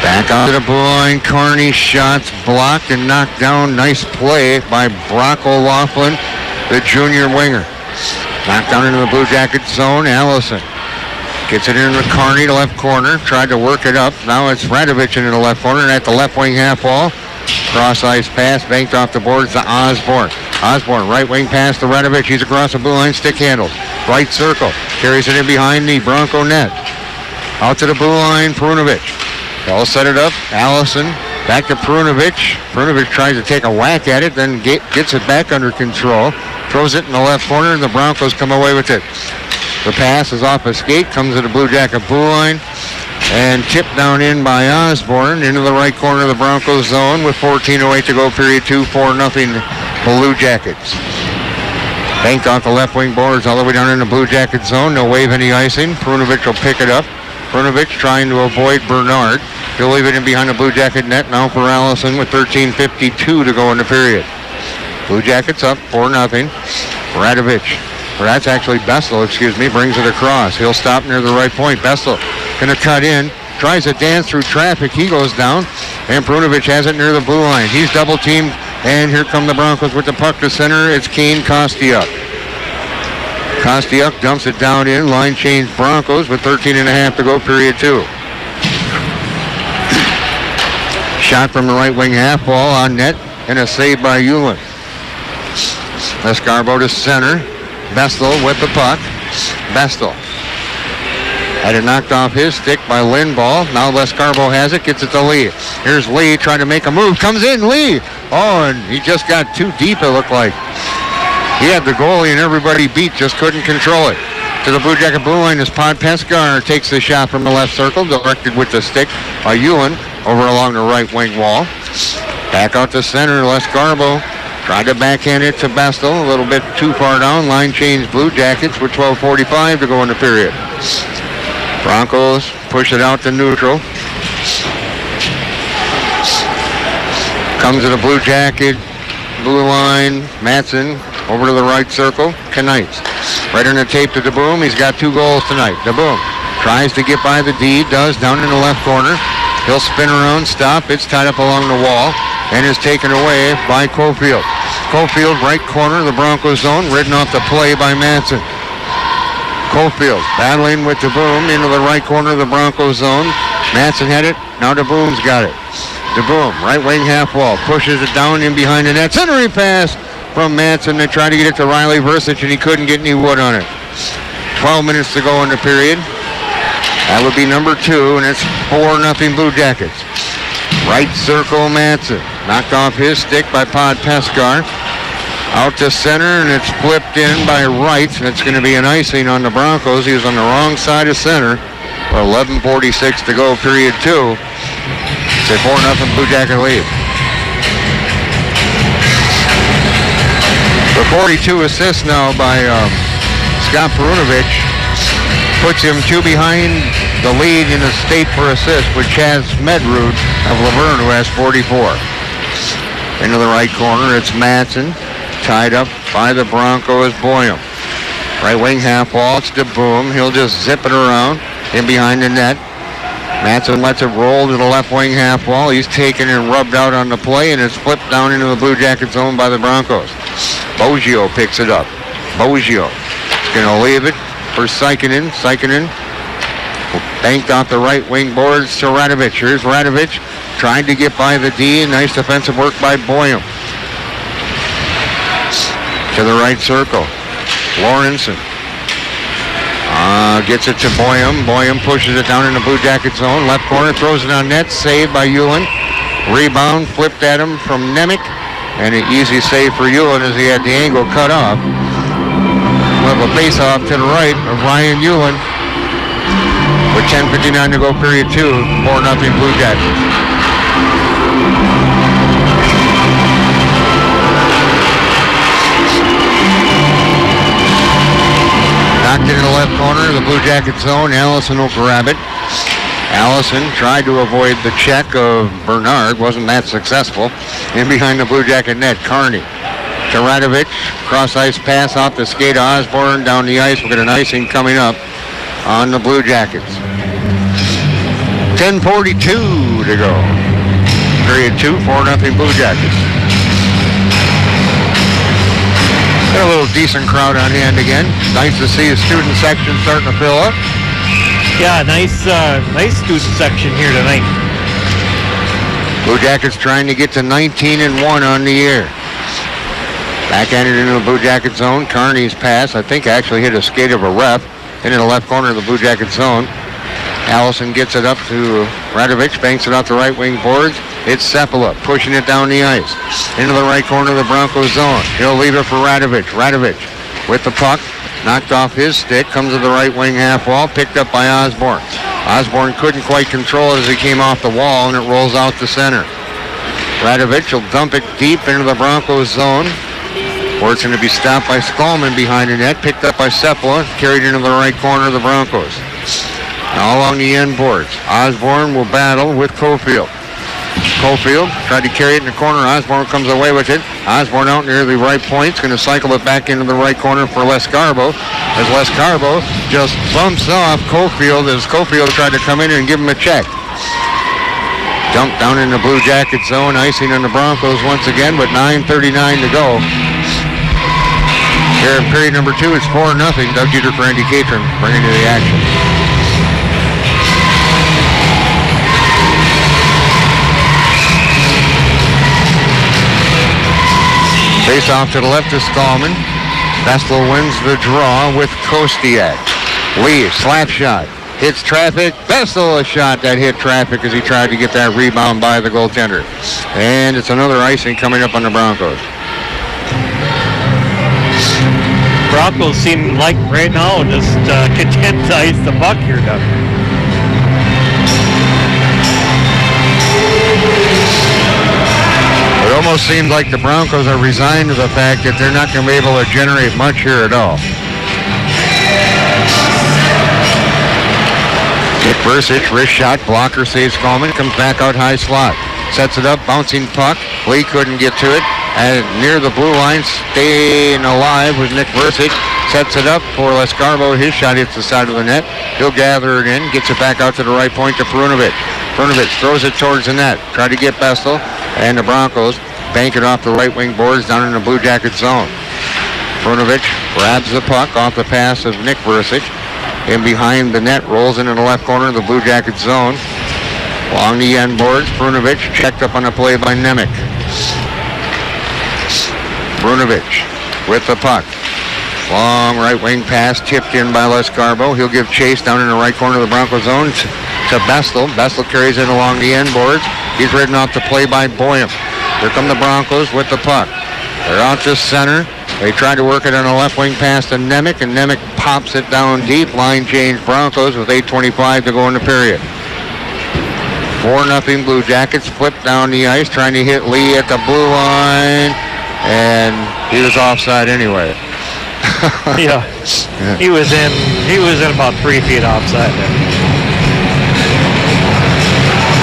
Back onto the blue. Carney shots blocked and knocked down. Nice play by Brock O'Laughlin, the junior winger. Knocked down into the Blue Jackets zone. Allison gets it Carney, the left corner. Tried to work it up. Now it's Radovich into the left corner and at the left wing half wall. Cross ice pass, banked off the boards to Osborne. Osborne, right wing pass to Radovich. He's across the blue line, stick handles. Right circle. Carries it in behind the Bronco net. Out to the blue line, Perunovich. They'll set it up. Allison back to Perunovich. Perunovich tries to take a whack at it, then get, gets it back under control. Throws it in the left corner, and the Broncos come away with it. The pass is off a skate, comes to the Blue Jacket blue line, and tipped down in by Osborne into the right corner of the Broncos zone with 14.08 to go, period two, 4 nothing Blue Jackets. Banked off the left wing boards all the way down in the Blue Jacket zone. No wave any icing. Perunovich will pick it up. Perunovich trying to avoid Bernard. He'll leave it in behind the Blue Jacket net now for Allison with 13.52 to go in the period. Blue Jackets up 4 nothing. Radovich. Or that's actually Bestel, excuse me, brings it across. He'll stop near the right point. Bestel gonna cut in. Tries to dance through traffic. He goes down. And Perunovich has it near the blue line. He's double teamed. And here come the Broncos with the puck to center. It's Kane Kostiuk. Kostiuk dumps it down in. Line change Broncos with 13 and a half to go, period two. Shot from the right wing half wall on net and a save by Hewlin. Lescarbo to center. Bestel with the puck. Bestel. Had it knocked off his stick by Lindball. Now Les Lescarbo has it, gets it to Lee. Here's Lee trying to make a move. Comes in, Lee. Oh, and he just got too deep, it looked like. He had the goalie and everybody beat, just couldn't control it. To the Blue Jacket blue line as Pod Pescar takes the shot from the left circle, directed with the stick by Ewan over along the right wing wall. Back out to center, Lescarbo. Tried to backhand it to Bestel, a little bit too far down. Line change Blue Jackets with 12.45 to go in the period. Broncos push it out to neutral. Comes to the Blue Jacket, blue line, Matson over to the right circle, Knights. Right in the tape to DeBoom. He's got two goals tonight. DeBoom tries to get by the D, does down in the left corner. He'll spin around, stop. It's tied up along the wall and is taken away by Cofield. Cofield, right corner of the Broncos zone, ridden off the play by Matson. Cofield battling with DeBoom into the right corner of the Broncos zone. Matson had it. Now DeBoom's got it. DeBoom, right wing half wall, pushes it down in behind the net. Centering pass from Matson. They tried to get it to Riley Versich, and he couldn't get any wood on it. 12 minutes to go in the period. That would be number two, and it's 4 nothing Blue Jackets. Right circle Matson. Knocked off his stick by Pod Pescar. Out to center, and it's flipped in by right, and it's going to be an icing on the Broncos. He was on the wrong side of center. 11.46 to go, period two. It's a 4 nothing Blue Jacket lead. The 42 assists now by um, Scott Perunovich puts him two behind the lead in the state for assists with Chaz Medrud of Luverne, who has 44. Into the right corner, it's Matson, tied up by the Broncos, Boyum. Right wing half wall, it's DeBoom. He'll just zip it around in behind the net. Matson lets it roll to the left wing half wall. He's taken and rubbed out on the play, and it's flipped down into the Blue Jacket zone by the Broncos. Boggio picks it up. Boggio going to leave it for Sikinen. Sikinen banked off the right wing boards to Radovich. Here's Radovich trying to get by the D. Nice defensive work by Boyum. To the right circle. Lawrenson. Uh, gets it to Boyum. Boyum pushes it down in the Blue Jacket zone. Left corner, throws it on net. Saved by Hewlin. Rebound, flipped at him from Nemec. And an easy save for Hewlin as he had the angle cut off. We'll have a face-off to the right of Ryan Hewlin. With 10.59 to go, period two. 4 nothing Blue Jackets. Knocked it in the left corner of the Blue Jacket zone. Allison will grab it. Allison tried to avoid the check of Bernard. Wasn't that successful. In behind the Blue Jacket net, Carney. To Radovich. Cross ice pass off the skate Osborne down the ice. We'll get an icing coming up on the Blue Jackets. 10.42 to go. Period two, 4 nothing Blue Jackets. Got a little decent crowd on hand again. Nice to see the student section starting to fill up. Yeah, nice, uh, nice student section here tonight. Blue Jackets trying to get to 19 and 1 on the year. Backhanded into the Blue Jacket zone. Carney's pass, I think, actually hit a skate of a ref into the left corner of the Blue Jacket zone. Allison gets it up to Radovich, banks it off the right wing boards. It's Sepala pushing it down the ice into the right corner of the Broncos zone. He'll leave it for Radovich. Radovich with the puck, knocked off his stick, comes to the right wing half wall, picked up by Osborne. Osborne couldn't quite control it as he came off the wall, and it rolls out to center. Radovich will dump it deep into the Broncos zone. Where it's going to be stopped by Skolman behind the net, picked up by Sepala, carried into the right corner of the Broncos. Now along the end boards. Osborne will battle with Cofield. Cofield tried to carry it in the corner. Osborne comes away with it. Osborne out near the right point. It's Going to cycle it back into the right corner for Lescarbo. As Les Garbo just bumps off Cofield as Cofield tried to come in and give him a check. Jump down in the Blue Jacket zone. Icing on the Broncos once again, but 9.39 to go. Here in period number two, it's 4 nothing. Doug Dietrich for Randy Catron bringing you the action. Face off to the left is Skolman. Bestel wins the draw with Kostiak. Lee, slap shot. Hits traffic. Bestel a shot that hit traffic as he tried to get that rebound by the goaltender. And it's another icing coming up on the Broncos. Broncos seem like right now just uh, content to ice the puck here, Doug. Almost seems like the Broncos are resigned to the fact that they're not going to be able to generate much here at all. Nick Versich, wrist shot, blocker saves Coleman, comes back out high slot. Sets it up, bouncing puck. Lee couldn't get to it. And near the blue line, staying alive was Nick Versich. Sets it up for Lescarbo. His shot hits the side of the net. He'll gather it in, gets it back out to the right point to Perunovich. Perunovich throws it towards the net. Try to get Bestel and the Broncos bank it off the right wing boards down in the Blue Jacket zone. Perunovich grabs the puck off the pass of Nick Versich. In behind the net, rolls into the left corner of the Blue Jacket zone. Along the end boards, Perunovich checked up on the play by Nemec. Perunovich with the puck. Long right wing pass tipped in by Lescarbo. He'll give chase down in the right corner of the Bronco zone to Bestel. Bestel carries it along the end boards. He's ridden off the play by Boyum. Here come the Broncos with the puck. They're out to center. They try to work it on a left wing pass to Nemec, and Nemec pops it down deep. Line change Broncos with 8.25 to go in the period. 4 nothing Blue Jackets flip down the ice, trying to hit Lee at the blue line, and he was offside anyway. [laughs] yeah. He was in he was in about three feet offside there.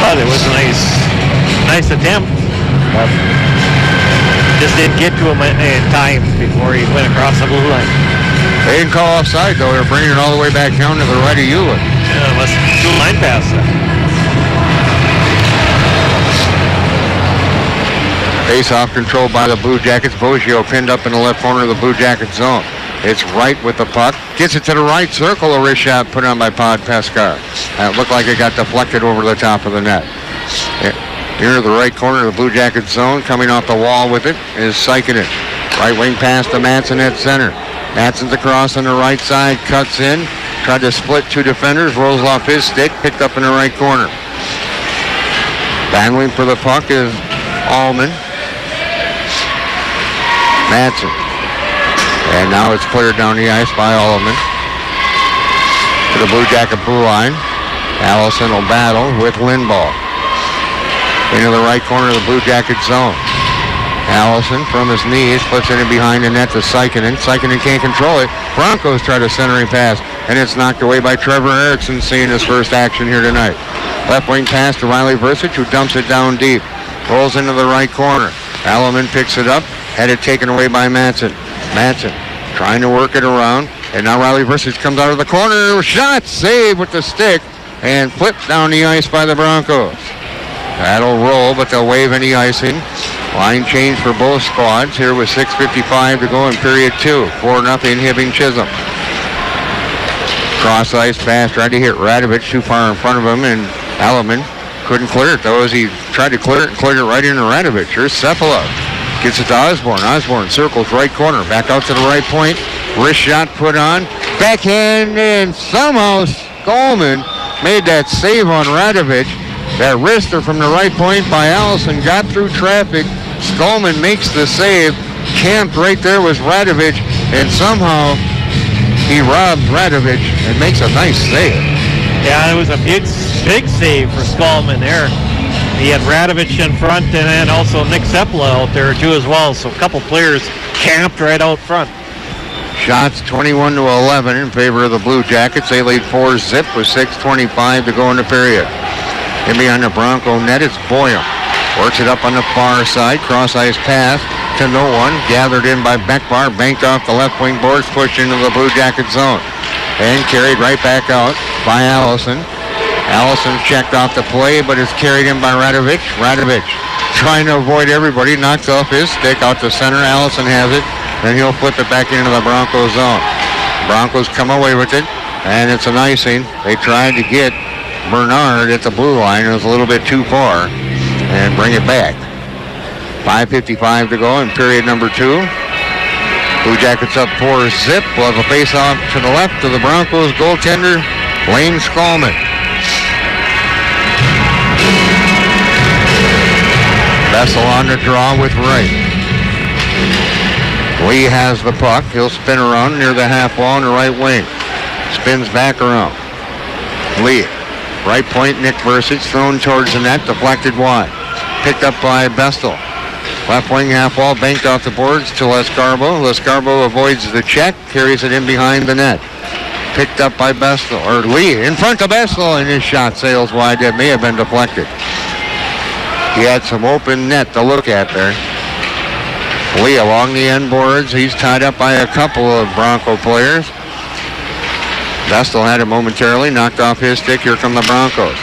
But it was a nice nice attempt. But just didn't get to him in time before he went across the blue line. They didn't call offside though. They're bringing it all the way back down to the right of Ewan. Yeah, must do line pass there. Face off controlled by the Blue Jackets. Boggio pinned up in the left corner of the Blue Jackets zone. It's right with the puck. Gets it to the right circle. A wrist shot put on by Pod Pescar. That looked like it got deflected over the top of the net. Here to the right corner of the Blue Jacket zone. Coming off the wall with it is Sikinen. Right wing pass to Matson at center. Matson's across on the right side. Cuts in. Tried to split two defenders. Rolls off his stick. Picked up in the right corner. Battling for the puck is Allman. Matson. And now it's cleared down the ice by Allman. To the Blue Jacket blue line. Allison will battle with Lindball. Into the right corner of the Blue Jacket zone. Allison from his knees puts it in behind the net to Sikinen. Sikinen can't control it. Broncos try to centering pass, and it's knocked away by Trevor Erickson, seeing his first action here tonight. Left wing pass to Riley Versich, who dumps it down deep. Rolls into the right corner. Alleman picks it up, had it taken away by Matson. Matson trying to work it around, and now Riley Versich comes out of the corner. Shot, save with the stick, and flipped down the ice by the Broncos. That'll roll, but they'll waive any icing. Line change for both squads here with 6.55 to go in period two. 4 nothing Hibbing Chisholm. Cross ice pass, tried to hit Radovich too far in front of him, and Alleman couldn't clear it though as he tried to clear it and cleared it right into Radovich. Here's Sepala. Gets it to Osborne. Osborne circles right corner. Back out to the right point. Wrist shot put on. Backhand and somehow Skolman made that save on Radovich. That wrister from the right point by Allison got through traffic. Skolman makes the save. Camped right there was Radovich, and somehow he robs Radovich and makes a nice save. Yeah, it was a big, big save for Skolman there. He had Radovich in front and then also Nick Sepala out there too as well. So a couple players camped right out front. Shots 21 to 11 in favor of the Blue Jackets. They lead 4 zip with 6.25 to go in the period. In behind the Bronco net, it's Boyum. Works it up on the far side. Cross ice pass to no one. Gathered in by Beckbar. Banked off the left wing boards. Pushed into the Blue Jacket zone. And carried right back out by Allison. Allison checked off the play, but is carried in by Radovich. Radovich trying to avoid everybody. Knocks off his stick out to center. Allison has it. Then he'll flip it back into the Broncos zone. Broncos come away with it. And it's an icing. They tried to get Bernard at the blue line. It was a little bit too far and bring it back. 5.55 to go in period number two. Blue Jackets up four zip. We'll have a face-off to the left of the Broncos goaltender, Lane Skolman. Bestel on the draw with Wright. Lee has the puck. He'll spin around near the half wall on the right wing. Spins back around. Lee. Right point, Nick Versich thrown towards the net, deflected wide. Picked up by Bestel. Left wing half wall banked off the boards to Lescarbo. Lescarbo avoids the check, carries it in behind the net. Picked up by Bestel, or Lee in front of Bestel, and his shot sails wide. That may have been deflected. He had some open net to look at there. Lee along the end boards. He's tied up by a couple of Bronco players. Bestel had it momentarily, knocked off his stick. Here come the Broncos.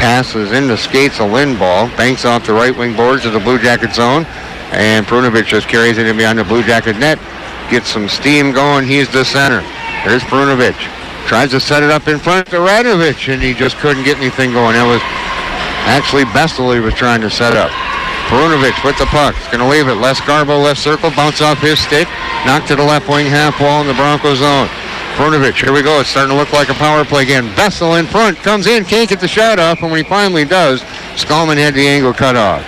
Passes into skates a Lindball, banks off the right wing boards of the Blue Jacket zone, and Perunovich just carries it in behind the Blue Jacket net. Gets some steam going. He's the center. There's Perunovich. Tries to set it up in front of Radovich, and he just couldn't get anything going. It was actually Bestel he was trying to set up. Perunovich with the puck. He's going to leave it. Lescarbo left circle. Bounce off his stick. Knocked to the left wing half wall in the Bronco zone. Perunovich, here we go. It's starting to look like a power play again. Bestel in front. Comes in. Can't get the shot off. And when he finally does, Skolman had the angle cut off.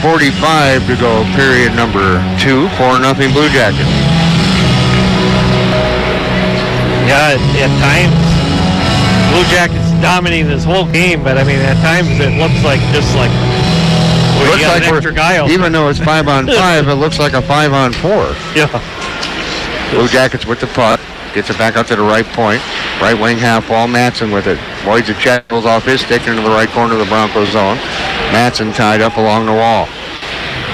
4.45 to go. Period number two. 4 nothing Blue Jackets. Yeah, at, times, Blue Jackets dominating this whole game, but I mean, at times it looks like just like looks like we're- guy even though it's five on [laughs] five, it looks like a five on four. Yeah. Blue Jackets with the puck. Gets it back out to the right point. Right wing half wall. Matson with it. Lloyd's it checks off his stick into the right corner of the Broncos zone. Matson tied up along the wall.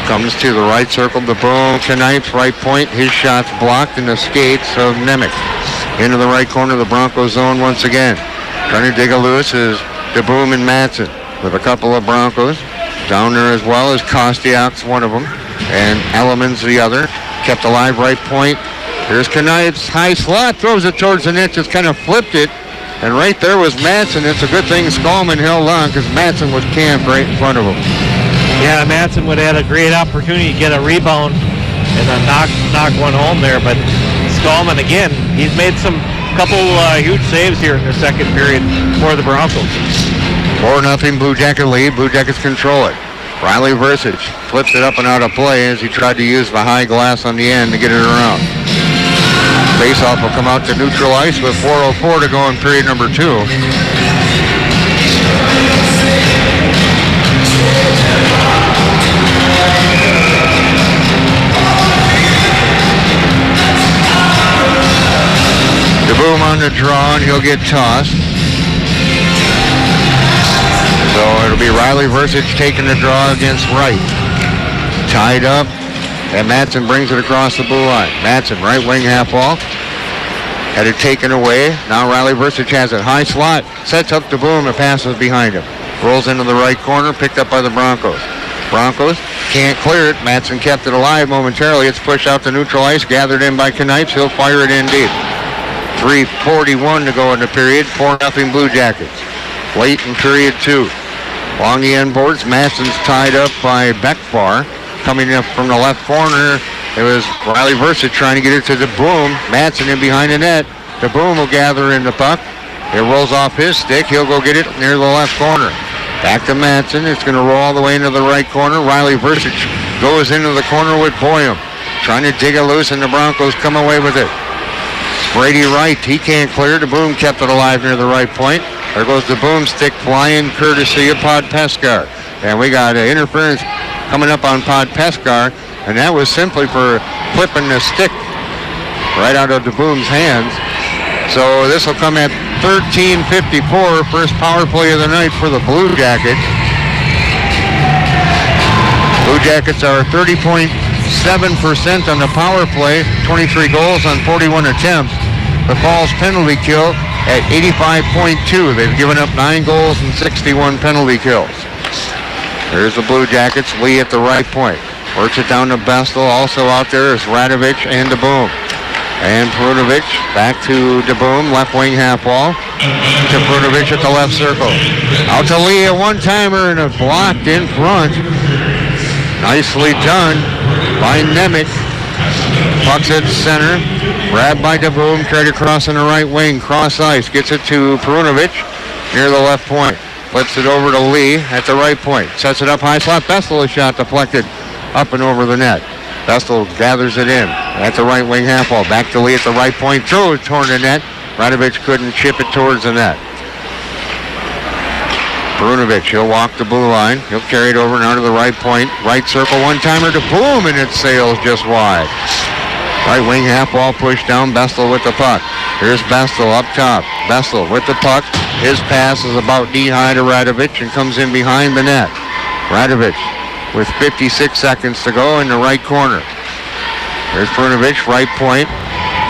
Comes to the right circle. DeBoom tonight's right point. His shot's blocked in the skates of Nemec. Into the right corner of the Broncos zone once again. Trying to dig a loose is DeBoom and Matson with a couple of Broncos. Down there as well as Kostiak's one of them. And Elements the other. kept alive right point. Here's Knipes high slot, throws it towards the net, just kind of flipped it. And right there was Matson. It's a good thing Skolman held on because Matson was camped right in front of him. Yeah, Matson would have had a great opportunity to get a rebound and then knock knock one home there. But Skolman again, he's made some couple uh, huge saves here in the second period for the Broncos. Four nothing Blue Jacket lead. Blue Jackets control it. Riley Versich flips it up and out of play as he tried to use the high glass on the end to get it around. Faceoff will come out to neutral ice with 4.04 to go in period number two. DeBoom on the draw and he'll get tossed. So it'll be Riley Versich taking the draw against Wright. Tied up, and Matson brings it across the blue line. Matson, right wing half wall. Had it taken away. Now Riley Versich has it. High slot. Sets up DeBoom and passes behind him. Rolls into the right corner, picked up by the Broncos. Broncos can't clear it. Matson kept it alive momentarily. It's pushed out to neutral ice, gathered in by Knipes. He'll fire it in deep. 3.41 to go in the period. 4 nothing Blue Jackets. Late in period two. Along the end boards, Matson's tied up by Beckfar. Coming up from the left corner, it was Riley Versa trying to get it to DeBoom. Matson in behind the net. DeBoom will gather in the puck. It rolls off his stick. He'll go get it near the left corner. Back to Matson. It's going to roll all the way into the right corner. Riley Versich goes into the corner with Boyum. Trying to dig it loose, and the Broncos come away with it. Brady Wright, he can't clear. DeBoom kept it alive near the right point. There goes the boomstick flying courtesy of Pod Pescar. And we got uh, interference coming up on Pod Pescar, and that was simply for flipping the stick right out of the hands. So this will come at 13.54, first power play of the night for the Blue Jackets. Blue Jackets are 30.7% on the power play, 23 goals on 41 attempts. The Falls penalty kill at 85.2. They've given up nine goals and 61 penalty kills. There's the Blue Jackets. Lee at the right point. Works it down to Bestel. Also out there is Radovich and DeBoom. And Perunovich back to DeBoom, left wing half wall. To Perunovich at the left circle. Out to Lee a one-timer and a blocked in front. Nicely done by Nemec. Puck's at center. Grabbed by DeBoom, carried across on the right wing, cross ice, gets it to Perunovich near the left point. Flips it over to Lee at the right point. Sets it up high slot. Bestel a shot deflected up and over the net. Bestel gathers it in at the right wing half wall. Back to Lee at the right point. Throw it toward the net. Radovich couldn't chip it towards the net. Perunovich, he'll walk the blue line. He'll carry it over now to the right point. Right circle one-timer to boom, and it sails just wide. Right wing half wall push down. Bestel with the puck. Here's Bestel up top. Bestel with the puck. His pass is about knee-high to Radovich and comes in behind the net. Radovich with 56 seconds to go in the right corner. There's Perunovich, right point.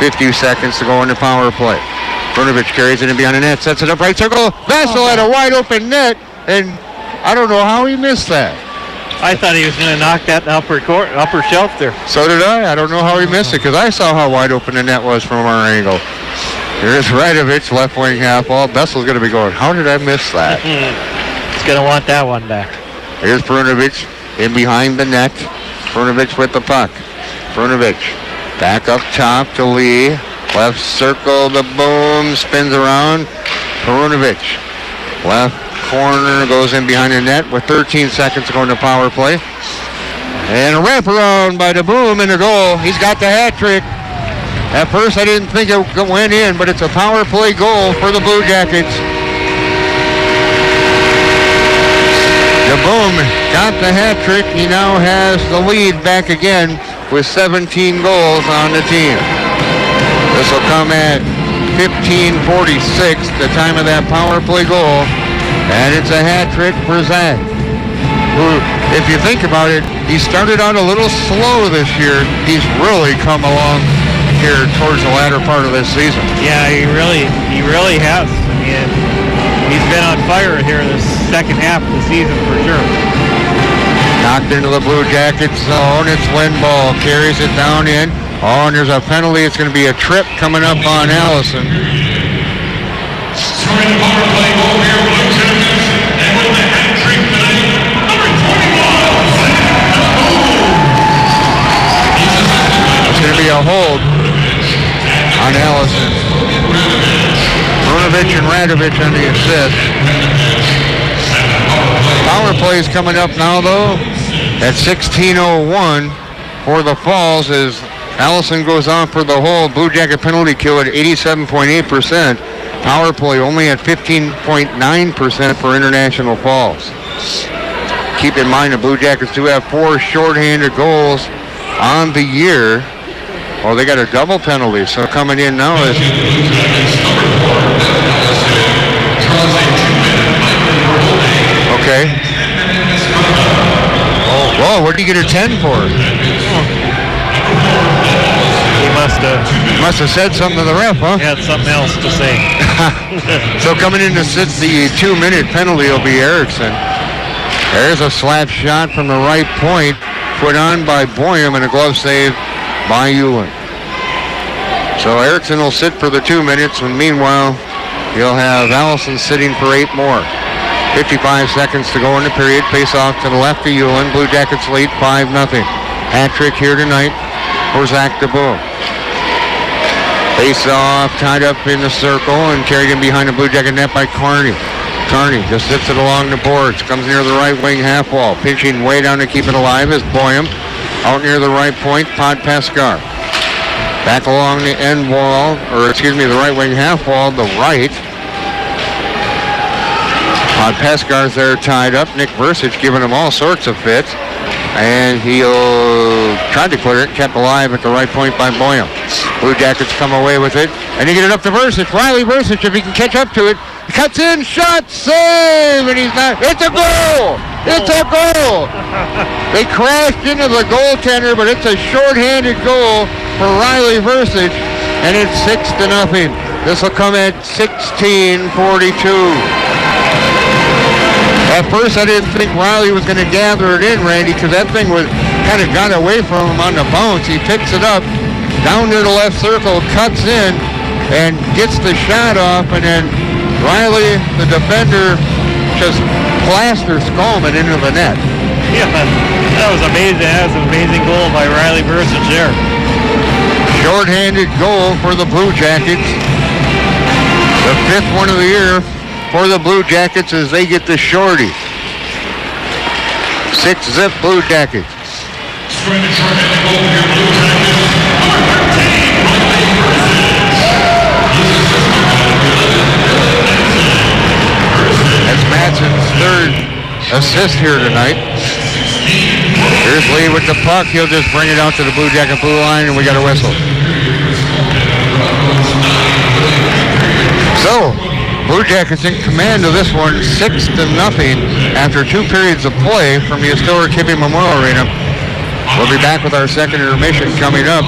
50 seconds to go in the power play. Perunovich carries it in behind the net, sets it up right circle. Bestel had a wide open net, and I don't know how he missed that. I thought he was going to knock that upper court, upper shelf there. So did I. I don't know how he missed it because I saw how wide open the net was from our angle. Here's Radovich, left wing half wall. Bestel's going to be going, how did I miss that? [laughs] Mm-hmm. He's going to want that one back. Here's Perunovich in behind the net. Perunovich with the puck. Perunovich back up top to Lee. Left circle, the boom, spins around. Perunovich. Left corner goes in behind the net with 13 seconds going to power play. And a wraparound by DeBoom in the goal. He's got the hat trick. At first I didn't think it went in, but it's a power play goal for the Blue Jackets. DeBoom got the hat trick. He now has the lead back again with 17 goals on the team. This will come at 15:46, the time of that power play goal, and it's a hat trick for Zach. Who, if you think about it, he started out a little slow this year. He's really come along here towards the latter part of this season. Yeah, he really, he really has. I mean, he's been on fire here this second half of the season for sure. Knocked into the Blue Jackets zone. It's Ball Carries it down in. Oh, and there's a penalty. It's going to be a trip coming up on Allison. A hold on Allison. Perunovich and Radovich on the assist. Power play is coming up now, though, at 16.01 for the Falls as Allison goes on for the whole Blue Jacket penalty kill at 87.8%. Power play only at 15.9% for International Falls. Keep in mind the Blue Jackets do have four shorthanded goals on the year. Oh, they got a double penalty, so coming in now is Okay. Oh, whoa, what did you get a 10 for? He must have Must have said something to the ref, huh? He had something else to say. [laughs] So coming in to sit the two-minute penalty will be Erickson. There's a slap shot from the right point, put on by Boyum, and a glove save by Hewlin. So Erickson will sit for the two minutes, and meanwhile, you'll have Allison sitting for eight more. 55 seconds to go in the period. Face off to the left of Hewlin. Blue Jackets lead 5 nothing. Hat trick here tonight for Zach DeBoom. Face off, tied up in the circle, and carried in behind the Blue Jacket net by Carney. Carney just sits it along the boards, comes near the right wing half wall, pinching way down to keep it alive is Boyum. Out near the right point, Pod Pescar. Back along the end wall, or excuse me, the right wing half wall, the right. Pod Pescar's there tied up. Nick Versich giving him all sorts of fits. And he'll try to clear it, kept alive at the right point by Boyum. Blue Jackets come away with it. And he get it up to Versich. Riley Versich, if he can catch up to it, cuts in, shot, save, and he's not. It's a goal! It's a goal! [laughs] They crashed into the goaltender, but it's a shorthanded goal for Riley Versich, and it's six to nothing. This will come at 16:42. At first, I didn't think Riley was going to gather it in, Randy, because that thing was kind of got away from him on the bounce. He picks it up down near the left circle, cuts in, and gets the shot off, and then Riley, the defender, just plasters Skolman into the net. Yeah, that was amazing. That was an amazing goal by Riley Versich there. Short-handed goal for the Blue Jackets. The fifth one of the year for the Blue Jackets as they get the shorty. Six zip Blue Jackets. Scoring the shorthanded goal here, Blue Jackets. Number 13, Riley That's Madsen's third assist here tonight. Here's Lee with the puck. He'll just bring it out to the Blue Jacket blue line, and we got a whistle. So, Blue Jackets in command of this one, six to nothing after two periods of play from the historic Hibbing Memorial Arena. We'll be back with our second intermission coming up.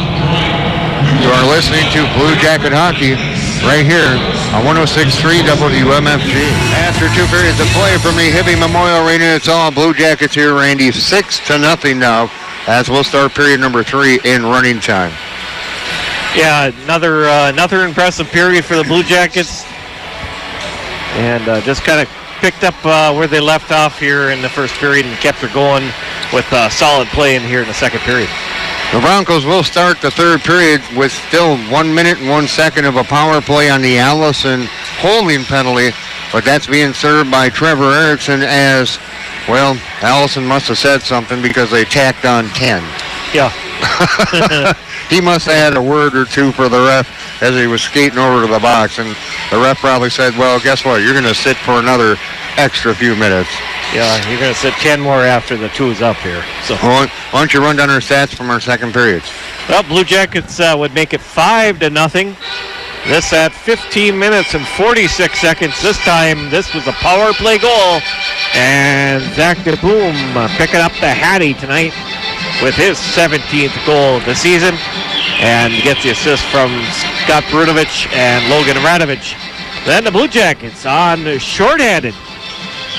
You are listening to Blue Jacket Hockey right here on 106.3 WMFG. After two periods of play from the Hibbing Memorial Arena, it's all Blue Jackets here, Randy. Six to nothing now as we'll start period number three in running time. Yeah, another uh, another impressive period for the Blue Jackets, and uh, just kind of picked up uh, where they left off here in the first period and kept it going with uh, solid play in here in the second period. The Broncos will start the third period with still one minute and one second of a power play on the Allison holding penalty, but that's being served by Trevor Erickson as, well, Allison must have said something because they tacked on 10. Yeah, [laughs] he must have had a word or two for the ref as he was skating over to the box, and the ref probably said, well, guess what? You're going to sit for another extra few minutes. Yeah, you're going to sit 10 more after the two is up here. So, Why why don't you run down our stats from our second period? well, Blue Jackets uh, would make it five to nothing. This at 15 minutes and 46 seconds. This time, this was a power play goal, and Zach DeBoom uh, picking up the Hattie tonight with his 17th goal of the season, and gets the assist from Scott Perunovich and Logan Radovich. Then the Blue Jackets on the shorthanded.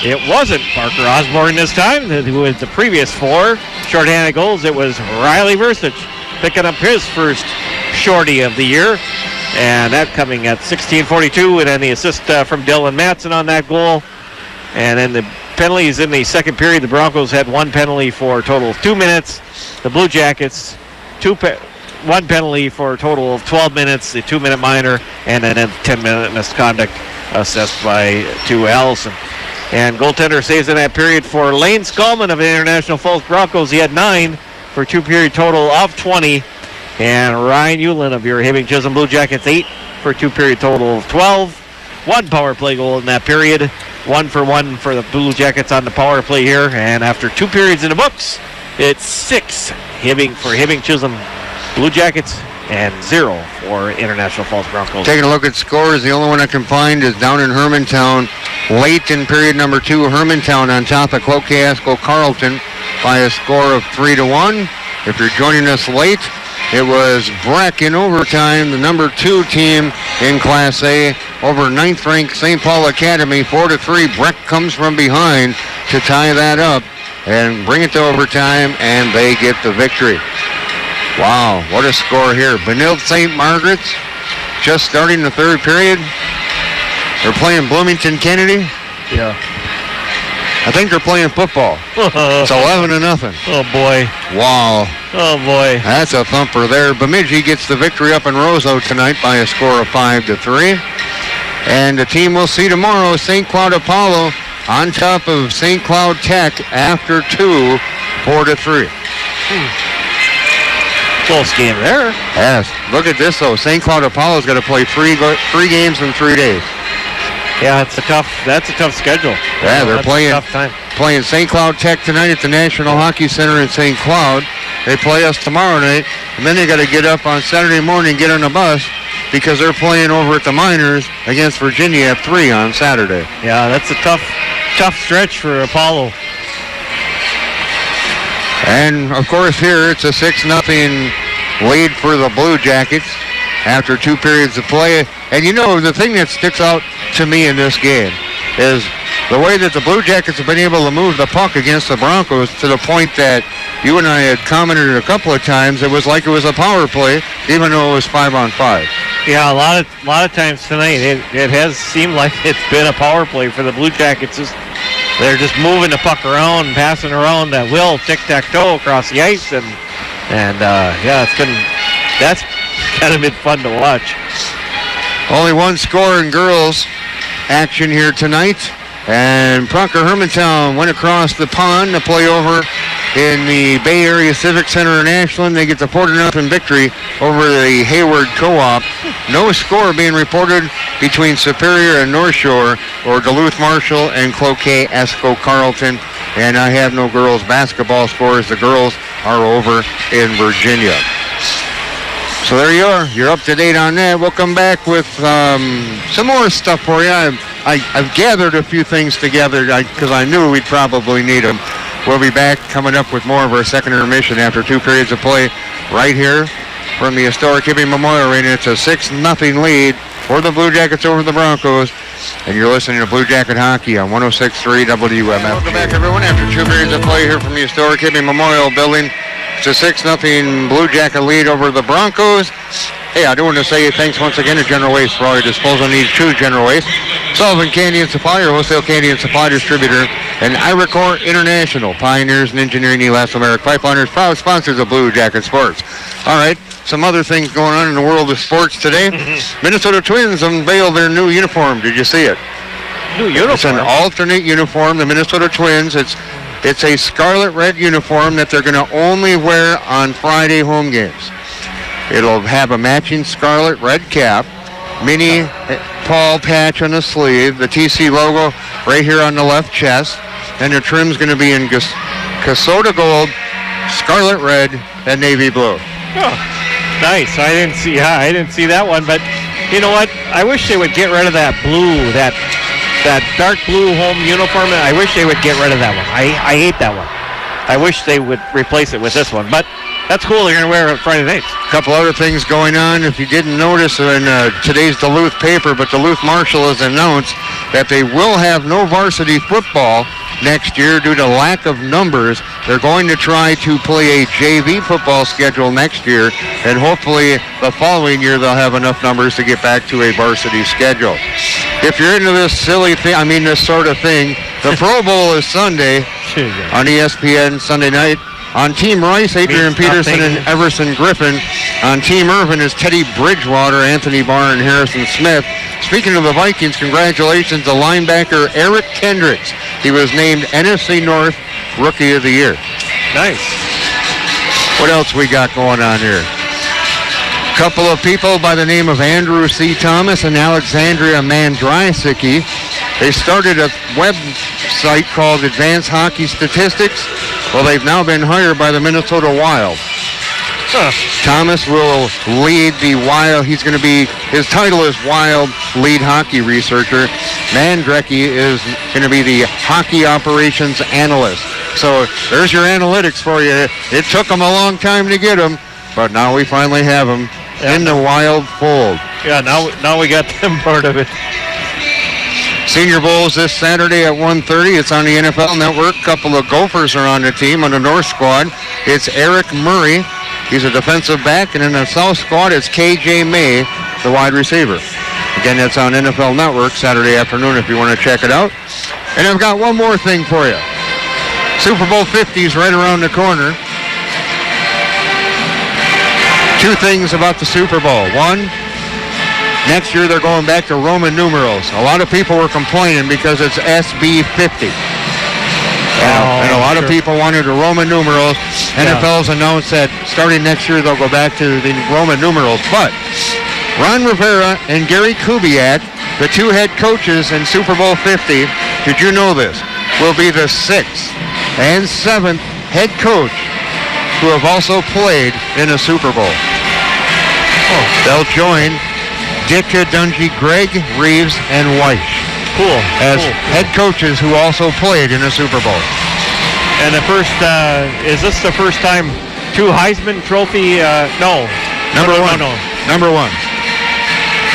It wasn't Parker Osborne this time. With the previous four shorthanded goals, it was Riley Versich picking up his first shorty of the year. And that coming at 16:42, and then the assist uh, from Dylan Matson on that goal. And then the penalties in the second period. The Broncos had one penalty for a total of two minutes. The Blue Jackets two pe- one penalty for a total of 12 minutes. The two-minute minor, and then a 10-minute misconduct assessed by two Allison. And goaltender saves in that period for Lane Skolman of the International Falls Broncos. He had nine for two-period total of 20. And Ryan Euland of your Hibbing Chisholm Blue Jackets, eight for two-period total of 12. One power play goal in that period. One for one for the Blue Jackets on the power play here. And after two periods in the books, it's six Hibbing for Hibbing Chisholm Blue Jackets and zero for International Falls Broncos. Taking a look at scores, the only one I can find is down in Hermantown. Late in period number two, Hermantown on top of Cloquet Esko Carlton by a score of three to one. If you're joining us late, it was Breck in overtime, the number two team in Class A over ninth-ranked St. Paul Academy, four to three. Breck comes from behind to tie that up and bring it to overtime, and they get the victory. Wow, what a score here. Benilde St. Margaret's just starting the third period. They're playing Bloomington Kennedy. Yeah. I think they're playing football. [laughs] It's 11 to nothing. oh boy. Wow, Oh boy. that's a thumper there. Bemidji gets the victory up in Roseau tonight by a score of 5 to 3. And the team we'll see tomorrow, St. Cloud Apollo on top of St. Cloud Tech after 2, 4 to 3. Hmm. Close game there. Yes. Look at this though. St. Cloud Apollo's got to play three three games in three days. Yeah, it's a tough. That's a tough schedule. Yeah, they're playing- tough time. Playing St. Cloud Tech tonight at the National Hockey Center in St. Cloud. They play us tomorrow night, and then they got to get up on Saturday morning, get on a bus because they're playing over at the Miners against Virginia at three on Saturday. Yeah, that's a tough, tough stretch for Apollo. And of course, here it's a six nothing lead for the Blue Jackets after two periods of play. And you know the thing that sticks out to me in this game is the way that the Blue Jackets have been able to move the puck against the Broncos to the point that you and I had commented a couple of times. It was like it was a power play, even though it was five on five. Yeah, a lot of, a lot of times tonight it, it has seemed like it's been a power play for the Blue Jackets. Just they're just moving the puck around, passing around at will, tic tac toe across the ice, and and uh, yeah, it's been that's [laughs] kind of been fun to watch. Only one score in girls action here tonight. And Proctor Hermantown went across the pond to play over in the Bay Area Civic Center in Ashland. They get the 4 0 victory over the Hayward Co-op. No score being reported between Superior and North Shore or Duluth Marshall and Cloquet Esco Carlton. And I have no girls basketball scores. The girls are over in Virginia. So there you are. You're up to date on that. We'll come back with um, some more stuff for you. I, I, I've gathered a few things together because I, knew we'd probably need them. We'll be back coming up with more of our second intermission after two periods of play right here from the historic Hibbing Memorial Arena. It's a 6 nothing lead for the Blue Jackets over the Broncos. And you're listening to Blue Jacket Hockey on 106.3 WMF. Welcome back, everyone, after two periods of play here from the historic Hibbing Memorial Building. It's a 6 nothing Blue Jacket lead over the Broncos. Hey, I do want to say thanks once again to General Waste for all your disposal needs. Choose General Waste. Sullivan Candy and Supply, your wholesale candy and supply distributor. And Iracore International, pioneers in engineering elastomeric pipeliners, proud sponsors of Blue Jacket Sports. All right, some other things going on in the world of sports today. Minnesota Twins unveiled their new uniform. Did you see it? New uniform. It's an alternate uniform. The Minnesota Twins. It's it's a scarlet red uniform that they're going to only wear on Friday home games. It'll have a matching scarlet red cap, Minnie eh, Paul patch on the sleeve, the TC logo right here on the left chest, and the trim's going to be in Kasota gold, scarlet red, and navy blue. Oh, nice. I didn't see. Yeah, I didn't see that one. But you know what? I wish they would get rid of that blue, that that dark blue home uniform. I wish they would get rid of that one. I, I hate that one. I wish they would replace it with this one. But that's cool. They're gonna wear it Friday nights. couple other things going on. If you didn't notice in uh, today's Duluth paper, but Duluth Marshall has announced that they will have no varsity football next year due to lack of numbers. They're going to try to play a JV football schedule next year, and hopefully the following year they'll have enough numbers to get back to a varsity schedule. If you're into this silly thing, I mean this sort of thing, the Pro Bowl is Sunday [laughs] on ESPN Sunday night. On Team Rice, Adrian Peterson nothing. and Everson Griffen. On Team Irvin is Teddy Bridgewater, Anthony Barr, and Harrison Smith. Speaking of the Vikings, congratulations to linebacker Eric Kendricks. He was named NFC North Rookie of the Year. Nice. What else we got going on here? A couple of people by the name of Andrew C. Thomas and Alexandria Mandrycky. They started a website called Advanced Hockey Statistics. Well, they've now been hired by the Minnesota Wild. Huh. Thomas will lead the Wild. He's going to be, his title is Wild Lead Hockey Researcher. Mandrycky is going to be the Hockey Operations Analyst. So there's your analytics for you. It took them a long time to get them, but now we finally have them in the Wild fold. Yeah, now now we got [laughs] them part of it. Senior Bowls this Saturday at 1.30. It's on the NFL Network. A couple of Gophers are on the team on the North squad. It's Eric Murray. He's a defensive back. And in the South squad, it's KJ Maye, the wide receiver. Again, that's on NFL Network Saturday afternoon if you want to check it out. And I've got one more thing for you. Super Bowl 50 is right around the corner. Two things about the Super Bowl. One, Next year they're going back to Roman numerals. A lot of people were complaining because it's SB 50. Oh, and a lot of people wanted the Roman numerals. Yeah. NFL's announced that starting next year they'll go back to the Roman numerals. But Ron Rivera and Gary Kubiak, the two head coaches in Super Bowl 50, did you know this? Will be the sixth and seventh head coach who have also played in a Super Bowl. Oh, They'll join Ditka, Dungy, Gregg, Reeves, and Weiss cool. as cool. head coaches who also played in a Super Bowl. And the first, uh, is this the first time two Heisman Trophy? Uh, no. Number no, one. No, no. Number one.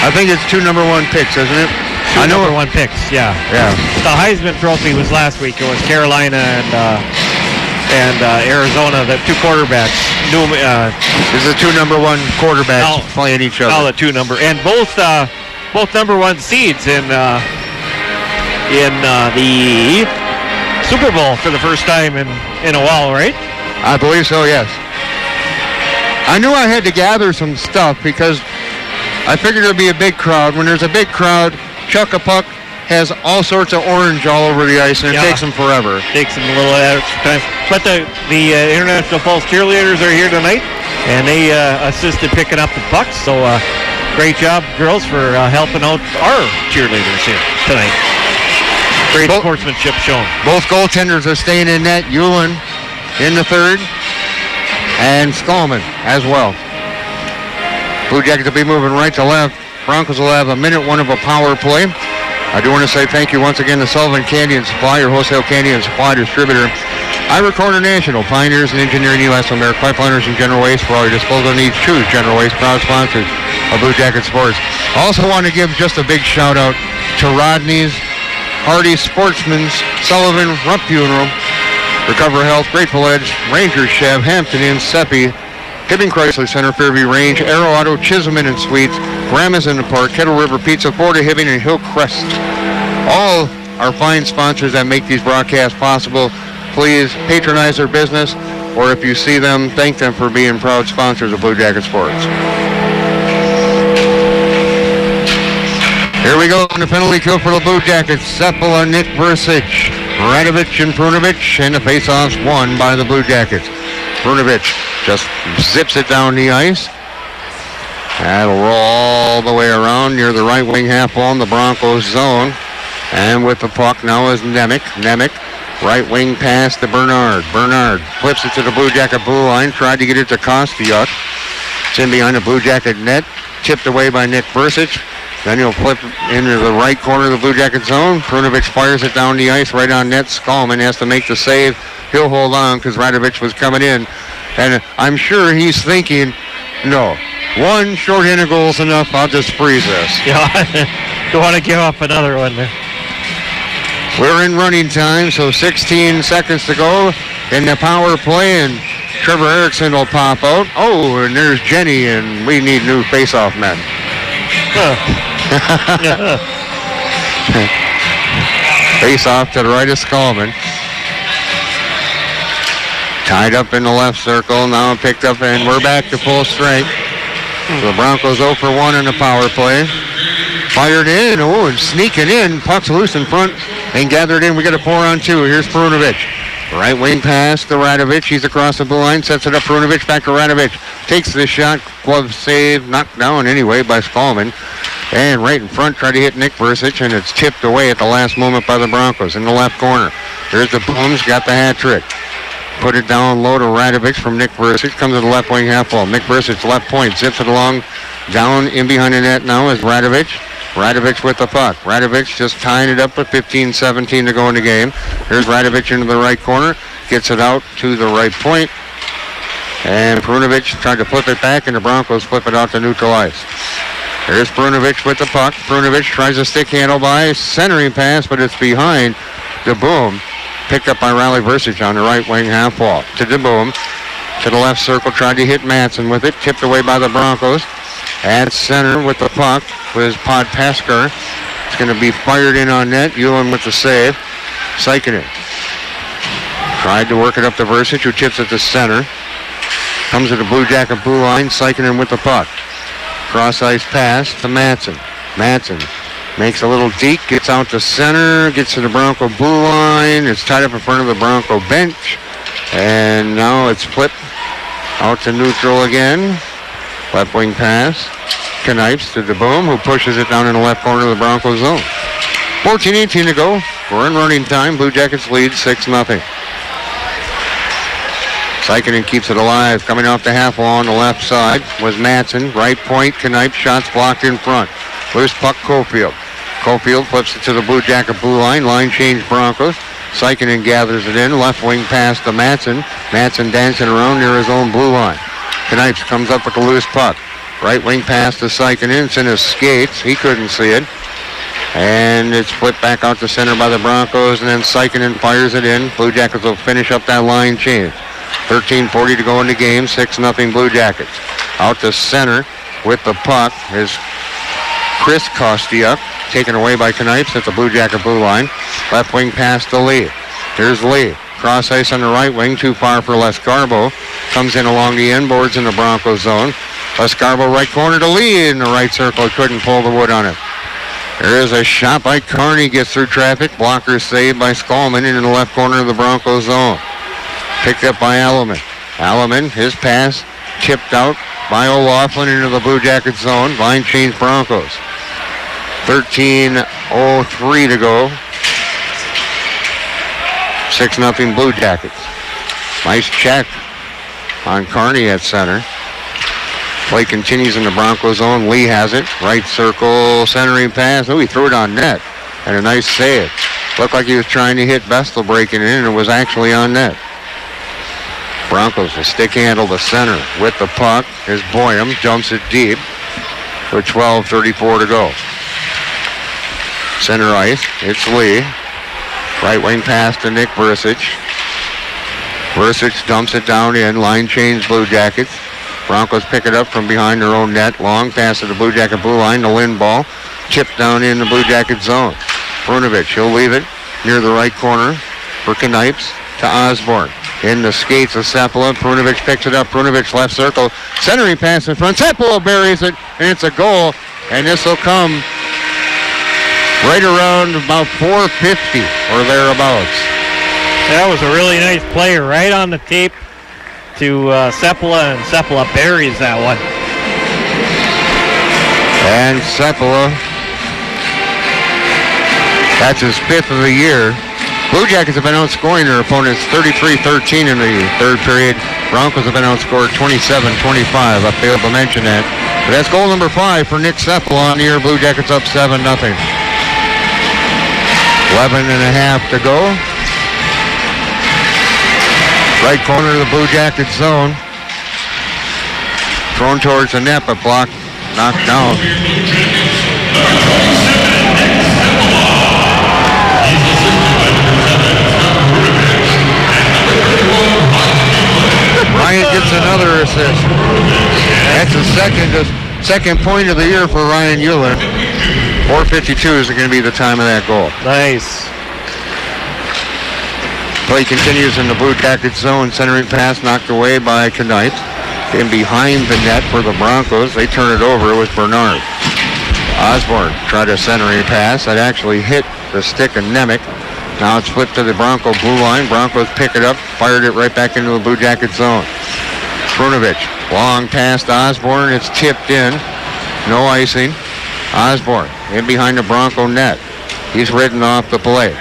I think it's two number one picks, isn't it? Two I know number one picks. Yeah. Yeah. The Heisman Trophy was last week. It was Carolina and uh, and uh, Arizona, the two quarterbacks. New, uh, This is the two number one quarterbacks Now- playing each other. now the two number and both uh, both number one seeds in uh, in uh, the Super Bowl for the first time in in a while, right? I believe so, yes. I knew I had to gather some stuff because I figured there'd be a big crowd. When there's a big crowd, Chuck a Puck has all sorts of orange all over the ice, and it Yeah. takes him forever. takes them a little extra time. But the the uh, International Falls cheerleaders are here tonight, and they uh, assisted picking up the pucks. So uh, great job, girls, for uh, helping out our cheerleaders here tonight. Great Well- sportsmanship shown. Both goaltenders are staying in net. Ewan in the third, and Skolman as well. Blue Jackets will be moving right to left. Broncos will have a minute one of a power play. I do want to say thank you once again to Sullivan Candy and Supply, your wholesale candy and supply distributor. Iracore International, pioneers in engineering Elastomeric pipeliners and general waste for all your disposal needs. Choose General Waste, proud sponsors of Blue Jacket Sports. Also want to give just a big shout out to Rodney's, Hardy Sportsman's, Sullivan Rump Funeral, Recover Health, Grateful Edge, Ranger Chev, Hampton Inn, Seppi, Hibbing Chrysler Center, Fairview Range, Arrow Auto, Chisholm and Suites, The Park, Kettle River Pizza, Florida Hibbing, and Hillcrest. All are fine sponsors that make these broadcasts possible. Please patronize their business, or if you see them, thank them for being proud sponsors of Blue Jacket Sports. Here we go on the penalty kill for the Blue Jackets. Sepala, Nick Versich, Radovic, and Perunovich, and the faceoff's won by the Blue Jackets. Perunovich just zips it down the ice. That'll roll all the way around near the right wing half in the Broncos zone. And with the puck now is Nemec. Nemec, right wing pass to Bernard. Bernard flips it to the Blue Jacket blue line. Tried to get it to Kostiuk. It's in behind the Blue Jacket net. Tipped away by Nick Versich. Then he'll flip into the right corner of the Blue Jacket zone. Perunovich fires it down the ice right on net. Skolman has to make the save. He'll hold on because Radovic was coming in. And I'm sure he's thinking, no, one short-handed goal is enough. I'll just freeze this. [laughs] Yeah, don't want to give up another one there. We're in running time, so 16 seconds to go in the power play, and Trevor Erickson will pop out. Oh, and there's Jenny, and we need new face-off men. [laughs] Face-off to the right of Skolman. Tied up in the left circle, now picked up, and we're back to full strength. The Broncos 0 for 1 in the power play. Fired in, oh, and sneaking in. Puck's loose in front and gathered in. We got a four on two. Here's Perunovich. Right wing pass to Radovich. He's across the blue line. Sets it up. Perunovich back to Radovich. Takes the shot. Glove save. Knocked down anyway by Skolman. And right in front, tried to hit Nick Versich, and it's tipped away at the last moment by the Broncos in the left corner. There's DeBoom's. Got the hat trick. Put it down low to Radovich from Nick Versich. Comes to the left wing half wall. Nick Versich left point. Zips it along. Down in behind the net now is Radovich. Radovich with the puck. Radovich just tying it up with 15-17 to go in the game. Here's Radovich into the right corner. Gets it out to the right point. And Perunovich tried to flip it back, and the Broncos flip it out to neutral ice. Here's Perunovich with the puck. Perunovich tries a stick handle by centering pass, but it's behind DeBoom picked up by Riley Versich on the right wing half wall. To DeBoom. To the left circle, tried to hit Matson with it. Tipped away by the Broncos. At center with the puck was Podpasker. It's going to be fired in on net. Ewan with the save. Sikinen. Tried to work it up to Versich, who chips at the center. Comes to the Blue Jacket blue line. Sikinen with the puck. Cross ice pass to Matson. Matson Makes a little deke, gets out to center, gets to the Bronco blue line. It's tied up in front of the Bronco bench. And now it's flipped out to neutral again. Left wing pass. Knipes to DeBoom, who pushes it down in the left corner of the Bronco zone. 14-18 to go. We're in running time. Blue Jackets lead 6-0. Sikinen keeps it alive. Coming off the half wall on the left side was Matson. Right point. Knipe shots blocked in front. Loose puck Cofield. Cofield flips it to the Blue Jacket blue line. Line change Broncos. Sikinen gathers it in. Left wing pass to Matson. Matson dancing around near his own blue line. Knipes comes up with the loose puck. Right wing pass to Sikinen. It's in his skates. He couldn't see it. And it's flipped back out to center by the Broncos. And then Sikinen fires it in. Blue Jackets will finish up that line change. 13.40 to go in the game. 6-0 Blue Jackets. Out to center with the puck is Chris Kostiuk. Taken away by Knipes at the Blue Jacket blue line. Left wing pass to Lee. Here's Lee. Cross ice on the right wing, too far for Lescarbo. Comes in along the end boards in the Broncos zone. Lescarbo right corner to Lee in the right circle. Couldn't pull the wood on it. There is a shot by Carney. Gets through traffic. Blocker saved by Skolman in the left corner of the Broncos zone. Picked up by Alleman. Alleman, his pass tipped out by O'Laughlin into the Blue Jacket zone. Line change Broncos. 13.03 to go. 6 nothing Blue Jackets. Nice check on Carney at center. Play continues in the Broncos zone. Lee has it. Right circle, centering pass. Oh, he threw it on net. And a nice save. Looked like he was trying to hit Bestel breaking in, and it was actually on net. Broncos will stick handle the center with the puck. Here's Boyum, jumps it deep with 12.34 to go. Center ice, it's Lee. Right wing pass to Nick Versich. Versich dumps it down in. Line change Blue Jackets. Broncos pick it up from behind their own net. Long pass to the Blue Jacket blue line. The Lynn ball. Chipped down in the Blue Jacket zone. Perunovich, he'll leave it near the right corner for Knipes to Osborne. In the skates of Sepala. Perunovich picks it up. Perunovich left circle. Centering pass in front. Sepala buries it, and it's a goal. And this will come right around about 450 or thereabouts. That was a really nice play right on the tape to uh, Sepala, and Sepala buries that one. And Sepala, that's his fifth of the year. Blue Jackets have been outscoring their opponents 33-13 in the third period. Broncos have been outscored 27-25. I failed to mention that. But that's goal number five for Nick Sepala on the year. Blue Jackets up 7 nothing. 11 and a half to go. Right corner of the Blue Jackets zone. Thrown towards the net, but blocked, knocked down. Ryan gets another assist. That's the second, second point of the year for Ryan Euler. 4.52 is going to be the time of that goal. Nice. Play continues in the Blue Jacket zone. Centering pass knocked away by Knight. In behind the net for the Broncos. They turn it over with Bernard. Osborne tried a centering pass that actually hit the stick of Nemec. Now it's flipped to the Bronco blue line. Broncos pick it up, fired it right back into the Blue Jacket zone. Perunovich, long pass to Osborne. It's tipped in. No icing. Osborne in behind the Bronco net. He's ridden off the play.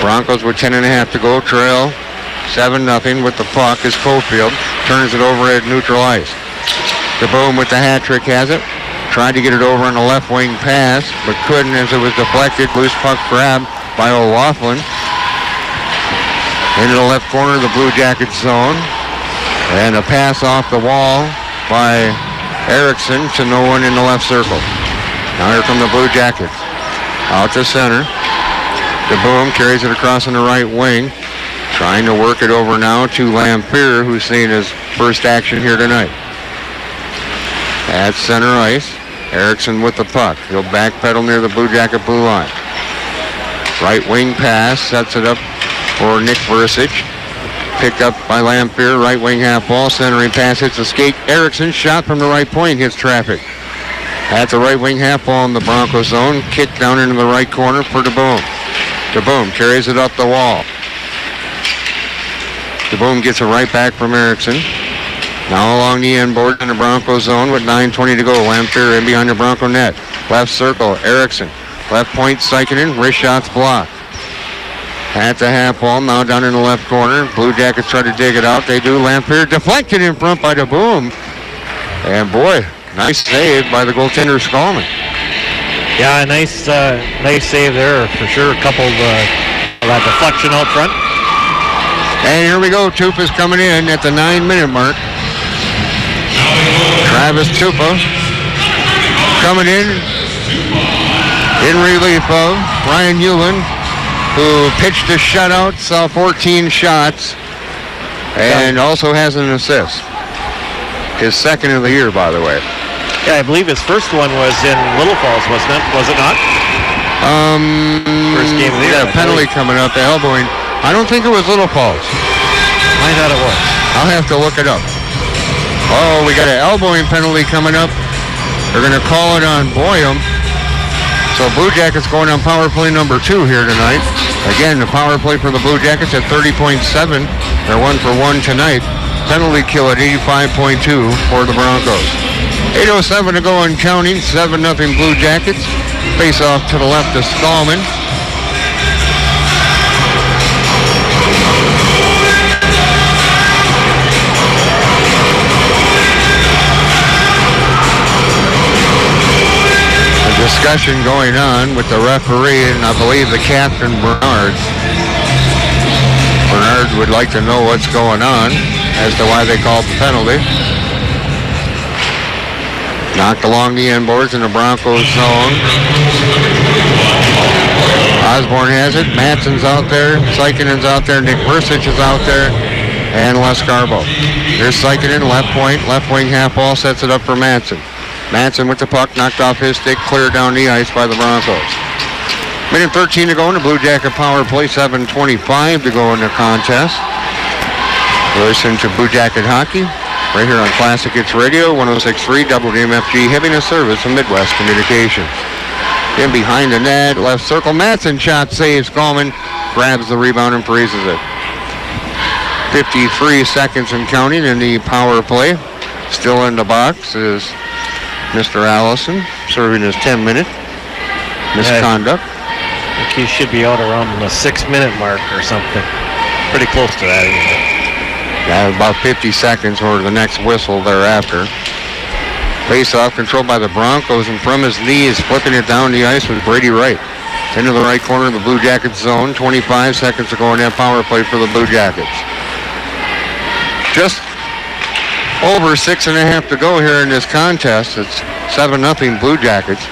Broncos with 10 and a half to go. Trail 7 nothing with the puck is Cofield. Turns it over at neutral ice. DeBoom with the hat trick has it. Tried to get it over on the left wing pass, but couldn't as it was deflected. Loose puck grab by O'Laughlin. Into the left corner of the Blue Jackets zone. And a pass off the wall by Erickson to no one in the left circle. Now here come the Blue Jackets. Out to center. DeBoom carries it across on the right wing. Trying to work it over now to Lamphere, who's seeing his first action here tonight. At center ice, Erickson with the puck. He'll backpedal near the Blue Jacket blue line. Right wing pass, sets it up for Nick Versich. Picked up by Lamphere, right wing half ball, centering pass hits the skate. Erickson shot from the right point hits traffic. At the right wing half ball in the Bronco zone, kick down into the right corner for DeBoom. DeBoom carries it up the wall. DeBoom gets it right back from Erickson. Now along the end board in the Bronco zone with 9.20 to go. Lamphere in behind the Bronco net. Left circle, Erickson. Left point, Sikinen. Wrist shots blocked. At the half wall, now down in the left corner. Blue Jackets try to dig it out. They do. Lamphere deflected in front by DeBoom. And boy, nice save by the goaltender Skolman. Yeah, nice, uh, nice save there for sure. A couple of uh, that deflection out front. And here we go. Tupa's coming in at the nine-minute mark. Travis Tupa coming in in relief of Ryan Hewlin, who pitched a shutout, saw 14 shots, and also has an assist. His second of the year, by the way. Yeah, I believe his first one was in Little Falls, wasn't it? Was it not? Um, First game of the year, Yeah, penalty coming up, the elbowing. I don't think it was Little Falls. I thought it was. I'll have to look it up. Oh, we got an elbowing penalty coming up. They're going to call it on Boyum. So Blue Jackets going on power play number two here tonight. Again, the power play for the Blue Jackets at 30.7. They're one for one tonight. Penalty kill at 85.2 for the Broncos. 8.07 to go in counting. 7 nothing Blue Jackets. Face off to the left of Skolman. Discussion going on with the referee and I believe the captain Bernard. Bernard would like to know what's going on as to why they called the penalty. Knocked along the end boards in the Broncos zone. Osborne has it. Matson's out there. Sykinen's out there. Nick Versich is out there. And Lescarbo. Here's Sykinen, left point, left wing half ball, sets it up for Matson. Matson with the puck, knocked off his stick, cleared down the ice by the Broncos. Minute 13 to go in the Blue Jacket power play, 7.25 to go in the contest. Listen to Blue Jacket Hockey right here on Classic Hits Radio, 106.3 WMFG, having a service of Midwest Communications. In behind the net, left circle, Matson shot saves, Coleman, grabs the rebound and freezes it. 53 seconds and counting in the power play. Still in the box is Mr. Allison serving his 10 minute misconduct. I think he should be out around the six-minute mark or something. Pretty close to that. Anyway. Yeah, about 50 seconds or the next whistle thereafter. Face off controlled by the Broncos and from his knees flipping it down the ice with Brady Wright. Into the right corner of the Blue Jackets zone. 25 seconds to go in that power play for the Blue Jackets. Just over six and a half to go here in this contest. It's 7 nothing Blue Jackets.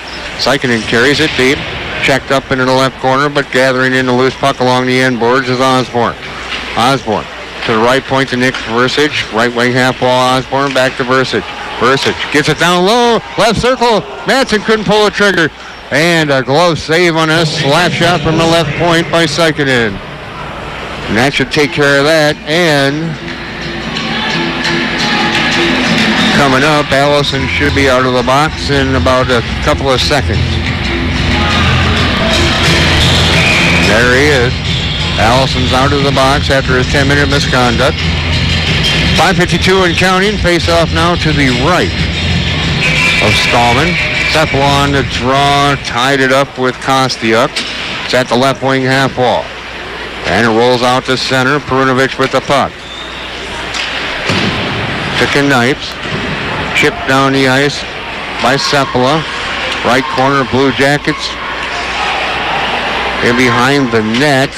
Sikinen carries it deep. Checked up into the left corner, but gathering in the loose puck along the end boards is Osborne. Osborne To the right point to Nick Versich. Right wing half wall Osborne. Back to Versich. Versich gets it down low. Left circle. Matson couldn't pull the trigger. And a glove save on a slap shot from the left point by Sykanen. And that should take care of that. And coming up, Allison should be out of the box in about a couple of seconds. There he is. Allison's out of the box after his 10-minute misconduct. 5.52 and counting. Face off now to the right of Skolman. Cephalon to draw, tied it up with Kostiuk. It's at the left wing half wall. And it rolls out to center. Perunovich with the puck. To Knipes. Chipped down the ice by Sepala. Right corner, Blue Jackets. In behind the net.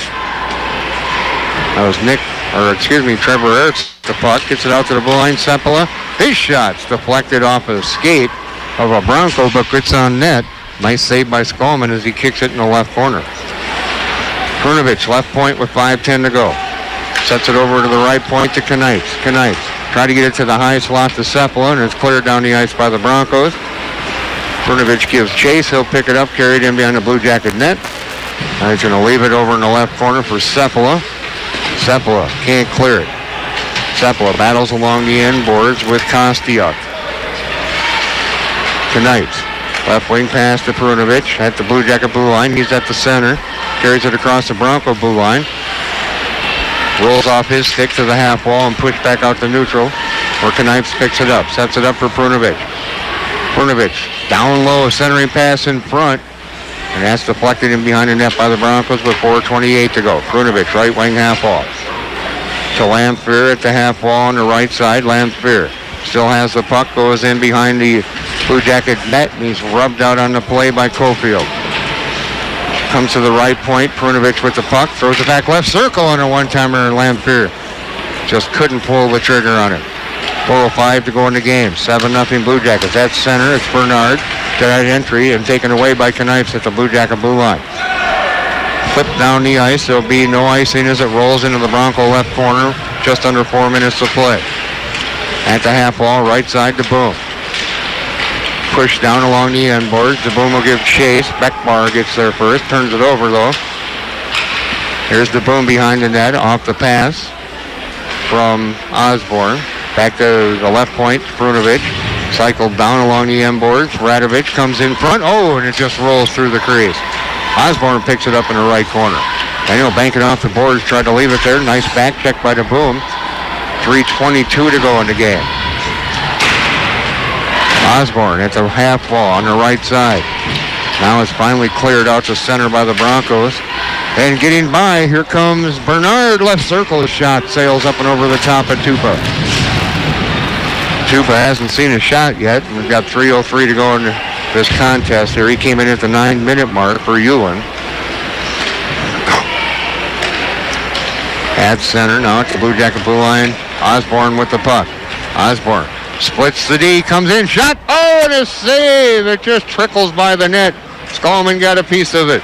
That was Nick, or excuse me, Trevor Ertz. The puck gets it out to the blue line. Sepala. His shot's deflected off a skate of a Bronco, but gets on net. Nice save by Skolman as he kicks it in the left corner. Perunovich, left point with 5.10 to go. Sets it over to the right point to Knights. Knights try to get it to the high slot to Sepala, and it's cleared down the ice by the Broncos. Perunovich gives chase. He'll pick it up, carry it in behind the Blue Jacket net. Now he's going to leave it over in the left corner for Sepala. Sepala can't clear it. Sepala battles along the end boards with Kostiuk. Tonight, left wing pass to Perunovich at the Blue Jacket blue line. He's at the center. Carries it across the Bronco blue line. Rolls off his stick to the half wall and pushed back out to neutral. Where Knipes picks it up. Sets it up for Perunovich. Perunovich down low, centering pass in front. And that's deflected in behind the net by the Broncos with 4.28 to go. Perunovich, right wing half wall. To Lamphere at the half wall on the right side. Lamphere still has the puck, goes in behind the Blue Jacket net, and he's rubbed out on the play by Cofield. Comes to the right point, Perunovich with the puck, throws it back left circle on a one-timer, Lamphere just couldn't pull the trigger on it. 4.05 to go in the game. 7-0 Blue Jackets. At center, it's Bernard that entry and taken away by Knipes at the Blue Jacket blue line. Flip down the ice. There'll be no icing as it rolls into the Bronco left corner. Just under four minutes to play. At the half wall, right side to Boom. Pushed down along the end boards. DeBoom will give chase. Beckbar gets there first. Turns it over though. Here's DeBoom behind the net off the pass from Osborne. Back to the left point, Perunovich. Cycled down along the end boards. Radovic comes in front. Oh, and it just rolls through the crease. Osborne picks it up in the right corner. Daniel banking off the boards, tried to leave it there. Nice back check by DeBoom. 3.22 to go in the game. Osborne at the half wall on the right side. Now it's finally cleared out to center by the Broncos. And getting by, here comes Bernard. Left circle shot sails up and over the top of Tupa. Tupa hasn't seen a shot yet. We've got 3.03 to go in this contest here. He came in at the nine minute mark for Ewan. At center, now it's the Blue Jacket blue line. Osborne with the puck. Osborne splits the D, comes in, shot. Oh, and a save. It just trickles by the net. Skolman got a piece of it.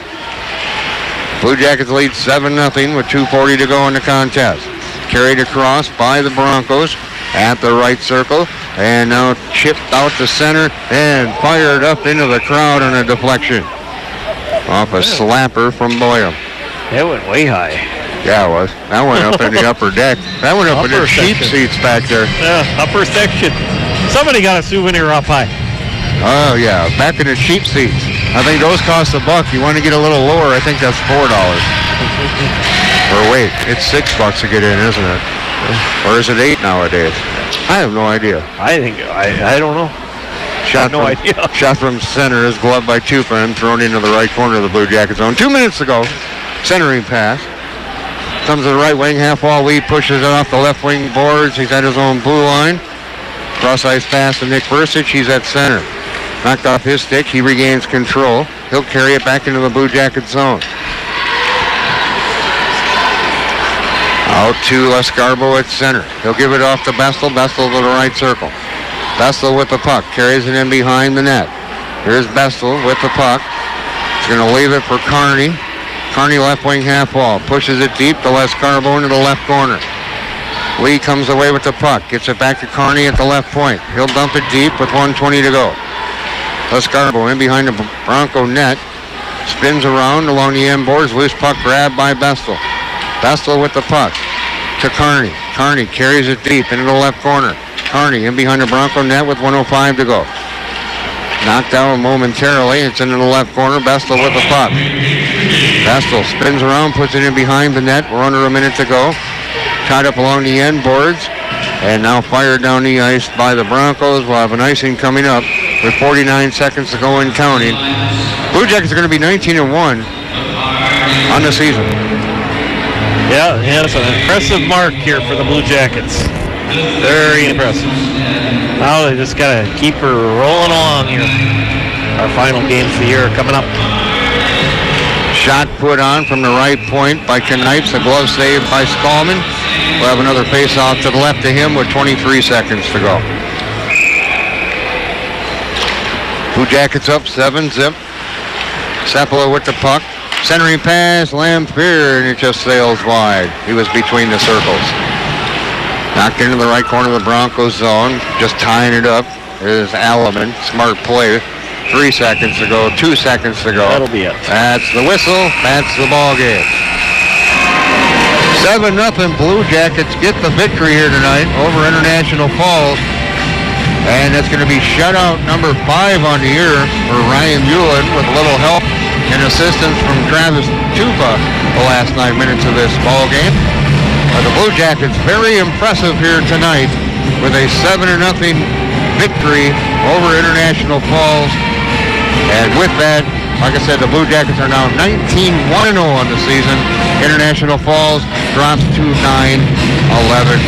Blue Jackets lead 7-0 with 2.40 to go in the contest. Carried across by the Broncos at the right circle. And now chipped out to center and fired up into the crowd on a deflection. Off a slapper from Boyum. It went way high. Yeah, it was. That went up in the [laughs] upper deck. That went up in the Upper cheap seats back there. Yeah, upper section. Somebody got a souvenir up high. Oh, yeah. Back in the cheap seats. I think those cost a buck. You want to get a little lower, I think that's $4. [laughs] or wait, it's 6 bucks to get in, isn't it? [sighs] Or is it 8 nowadays? I have no idea. I think I I don't know. Shot no from, idea. [laughs] Shot from center is gloved by Tupa and thrown into the right corner of the Blue Jacket zone. Two minutes ago, centering pass. Comes to the right wing, half wall lead, pushes it off the left wing boards. He's at his own blue line. Cross ice pass to Nick Versich. He's at center. Knocked off his stick. He regains control. He'll carry it back into the Blue Jacket zone. Out to Lescarbo at center. He'll give it off to Bestel. Bestel to the right circle. Bestel with the puck. Carries it in behind the net. Here's Bestel with the puck. He's going to leave it for Carney. Carney left wing half wall. Pushes it deep to Lescarbo into the left corner. Lee comes away with the puck. Gets it back to Carney at the left point. He'll dump it deep with 120 to go. Lescarbo in behind the Bronco net. Spins around along the end boards. Loose puck grabbed by Bestel. Bestel with the puck to Carney. Carney carries it deep into the left corner. Carney in behind the Bronco net with 105 to go. Knocked down momentarily. It's into the left corner. Bestel with the puck. Bestel spins around, puts it in behind the net. We're under a minute to go. Tied up along the end boards. And now fired down the ice by the Broncos. We'll have an icing coming up with 49 seconds to go in counting. Blue Jackets are going to be 19 and 1 on the season. Yeah, yeah, it's an impressive mark here for the Blue Jackets. Very impressive. Now they just gotta keep her rolling along here. Our final games of the year are coming up. Shot put on from the right point by Knipes. A glove save by Stallman. We'll have another face-off to the left of him with 23 seconds to go. Blue Jackets up seven zip. Sepala with the puck. Centering pass, Lamphere, and it just sails wide. He was between the circles. Knocked into the right corner of the Broncos zone. Just tying it up is Alleman. Smart play. Three seconds to go. Two seconds to go. That'll be it. That's the whistle. That's the ball game. 7 nothing Blue Jackets get the victory here tonight over International Falls. And that's going to be shutout number five on the year for Ryan Mullen with a little help and assistance from Travis Tupa the last nine minutes of this ball game. Uh, the Blue Jackets very impressive here tonight with a 7 0 victory over International Falls. And with that, like I said, the Blue Jackets are now 19-1-0 on the season. International Falls drops to 9, 11,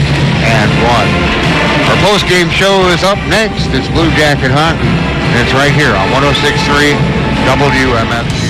and 1. Our post-game show is up next. It's Blue Jacket Hockey, and it's right here on 106.3 WMFC.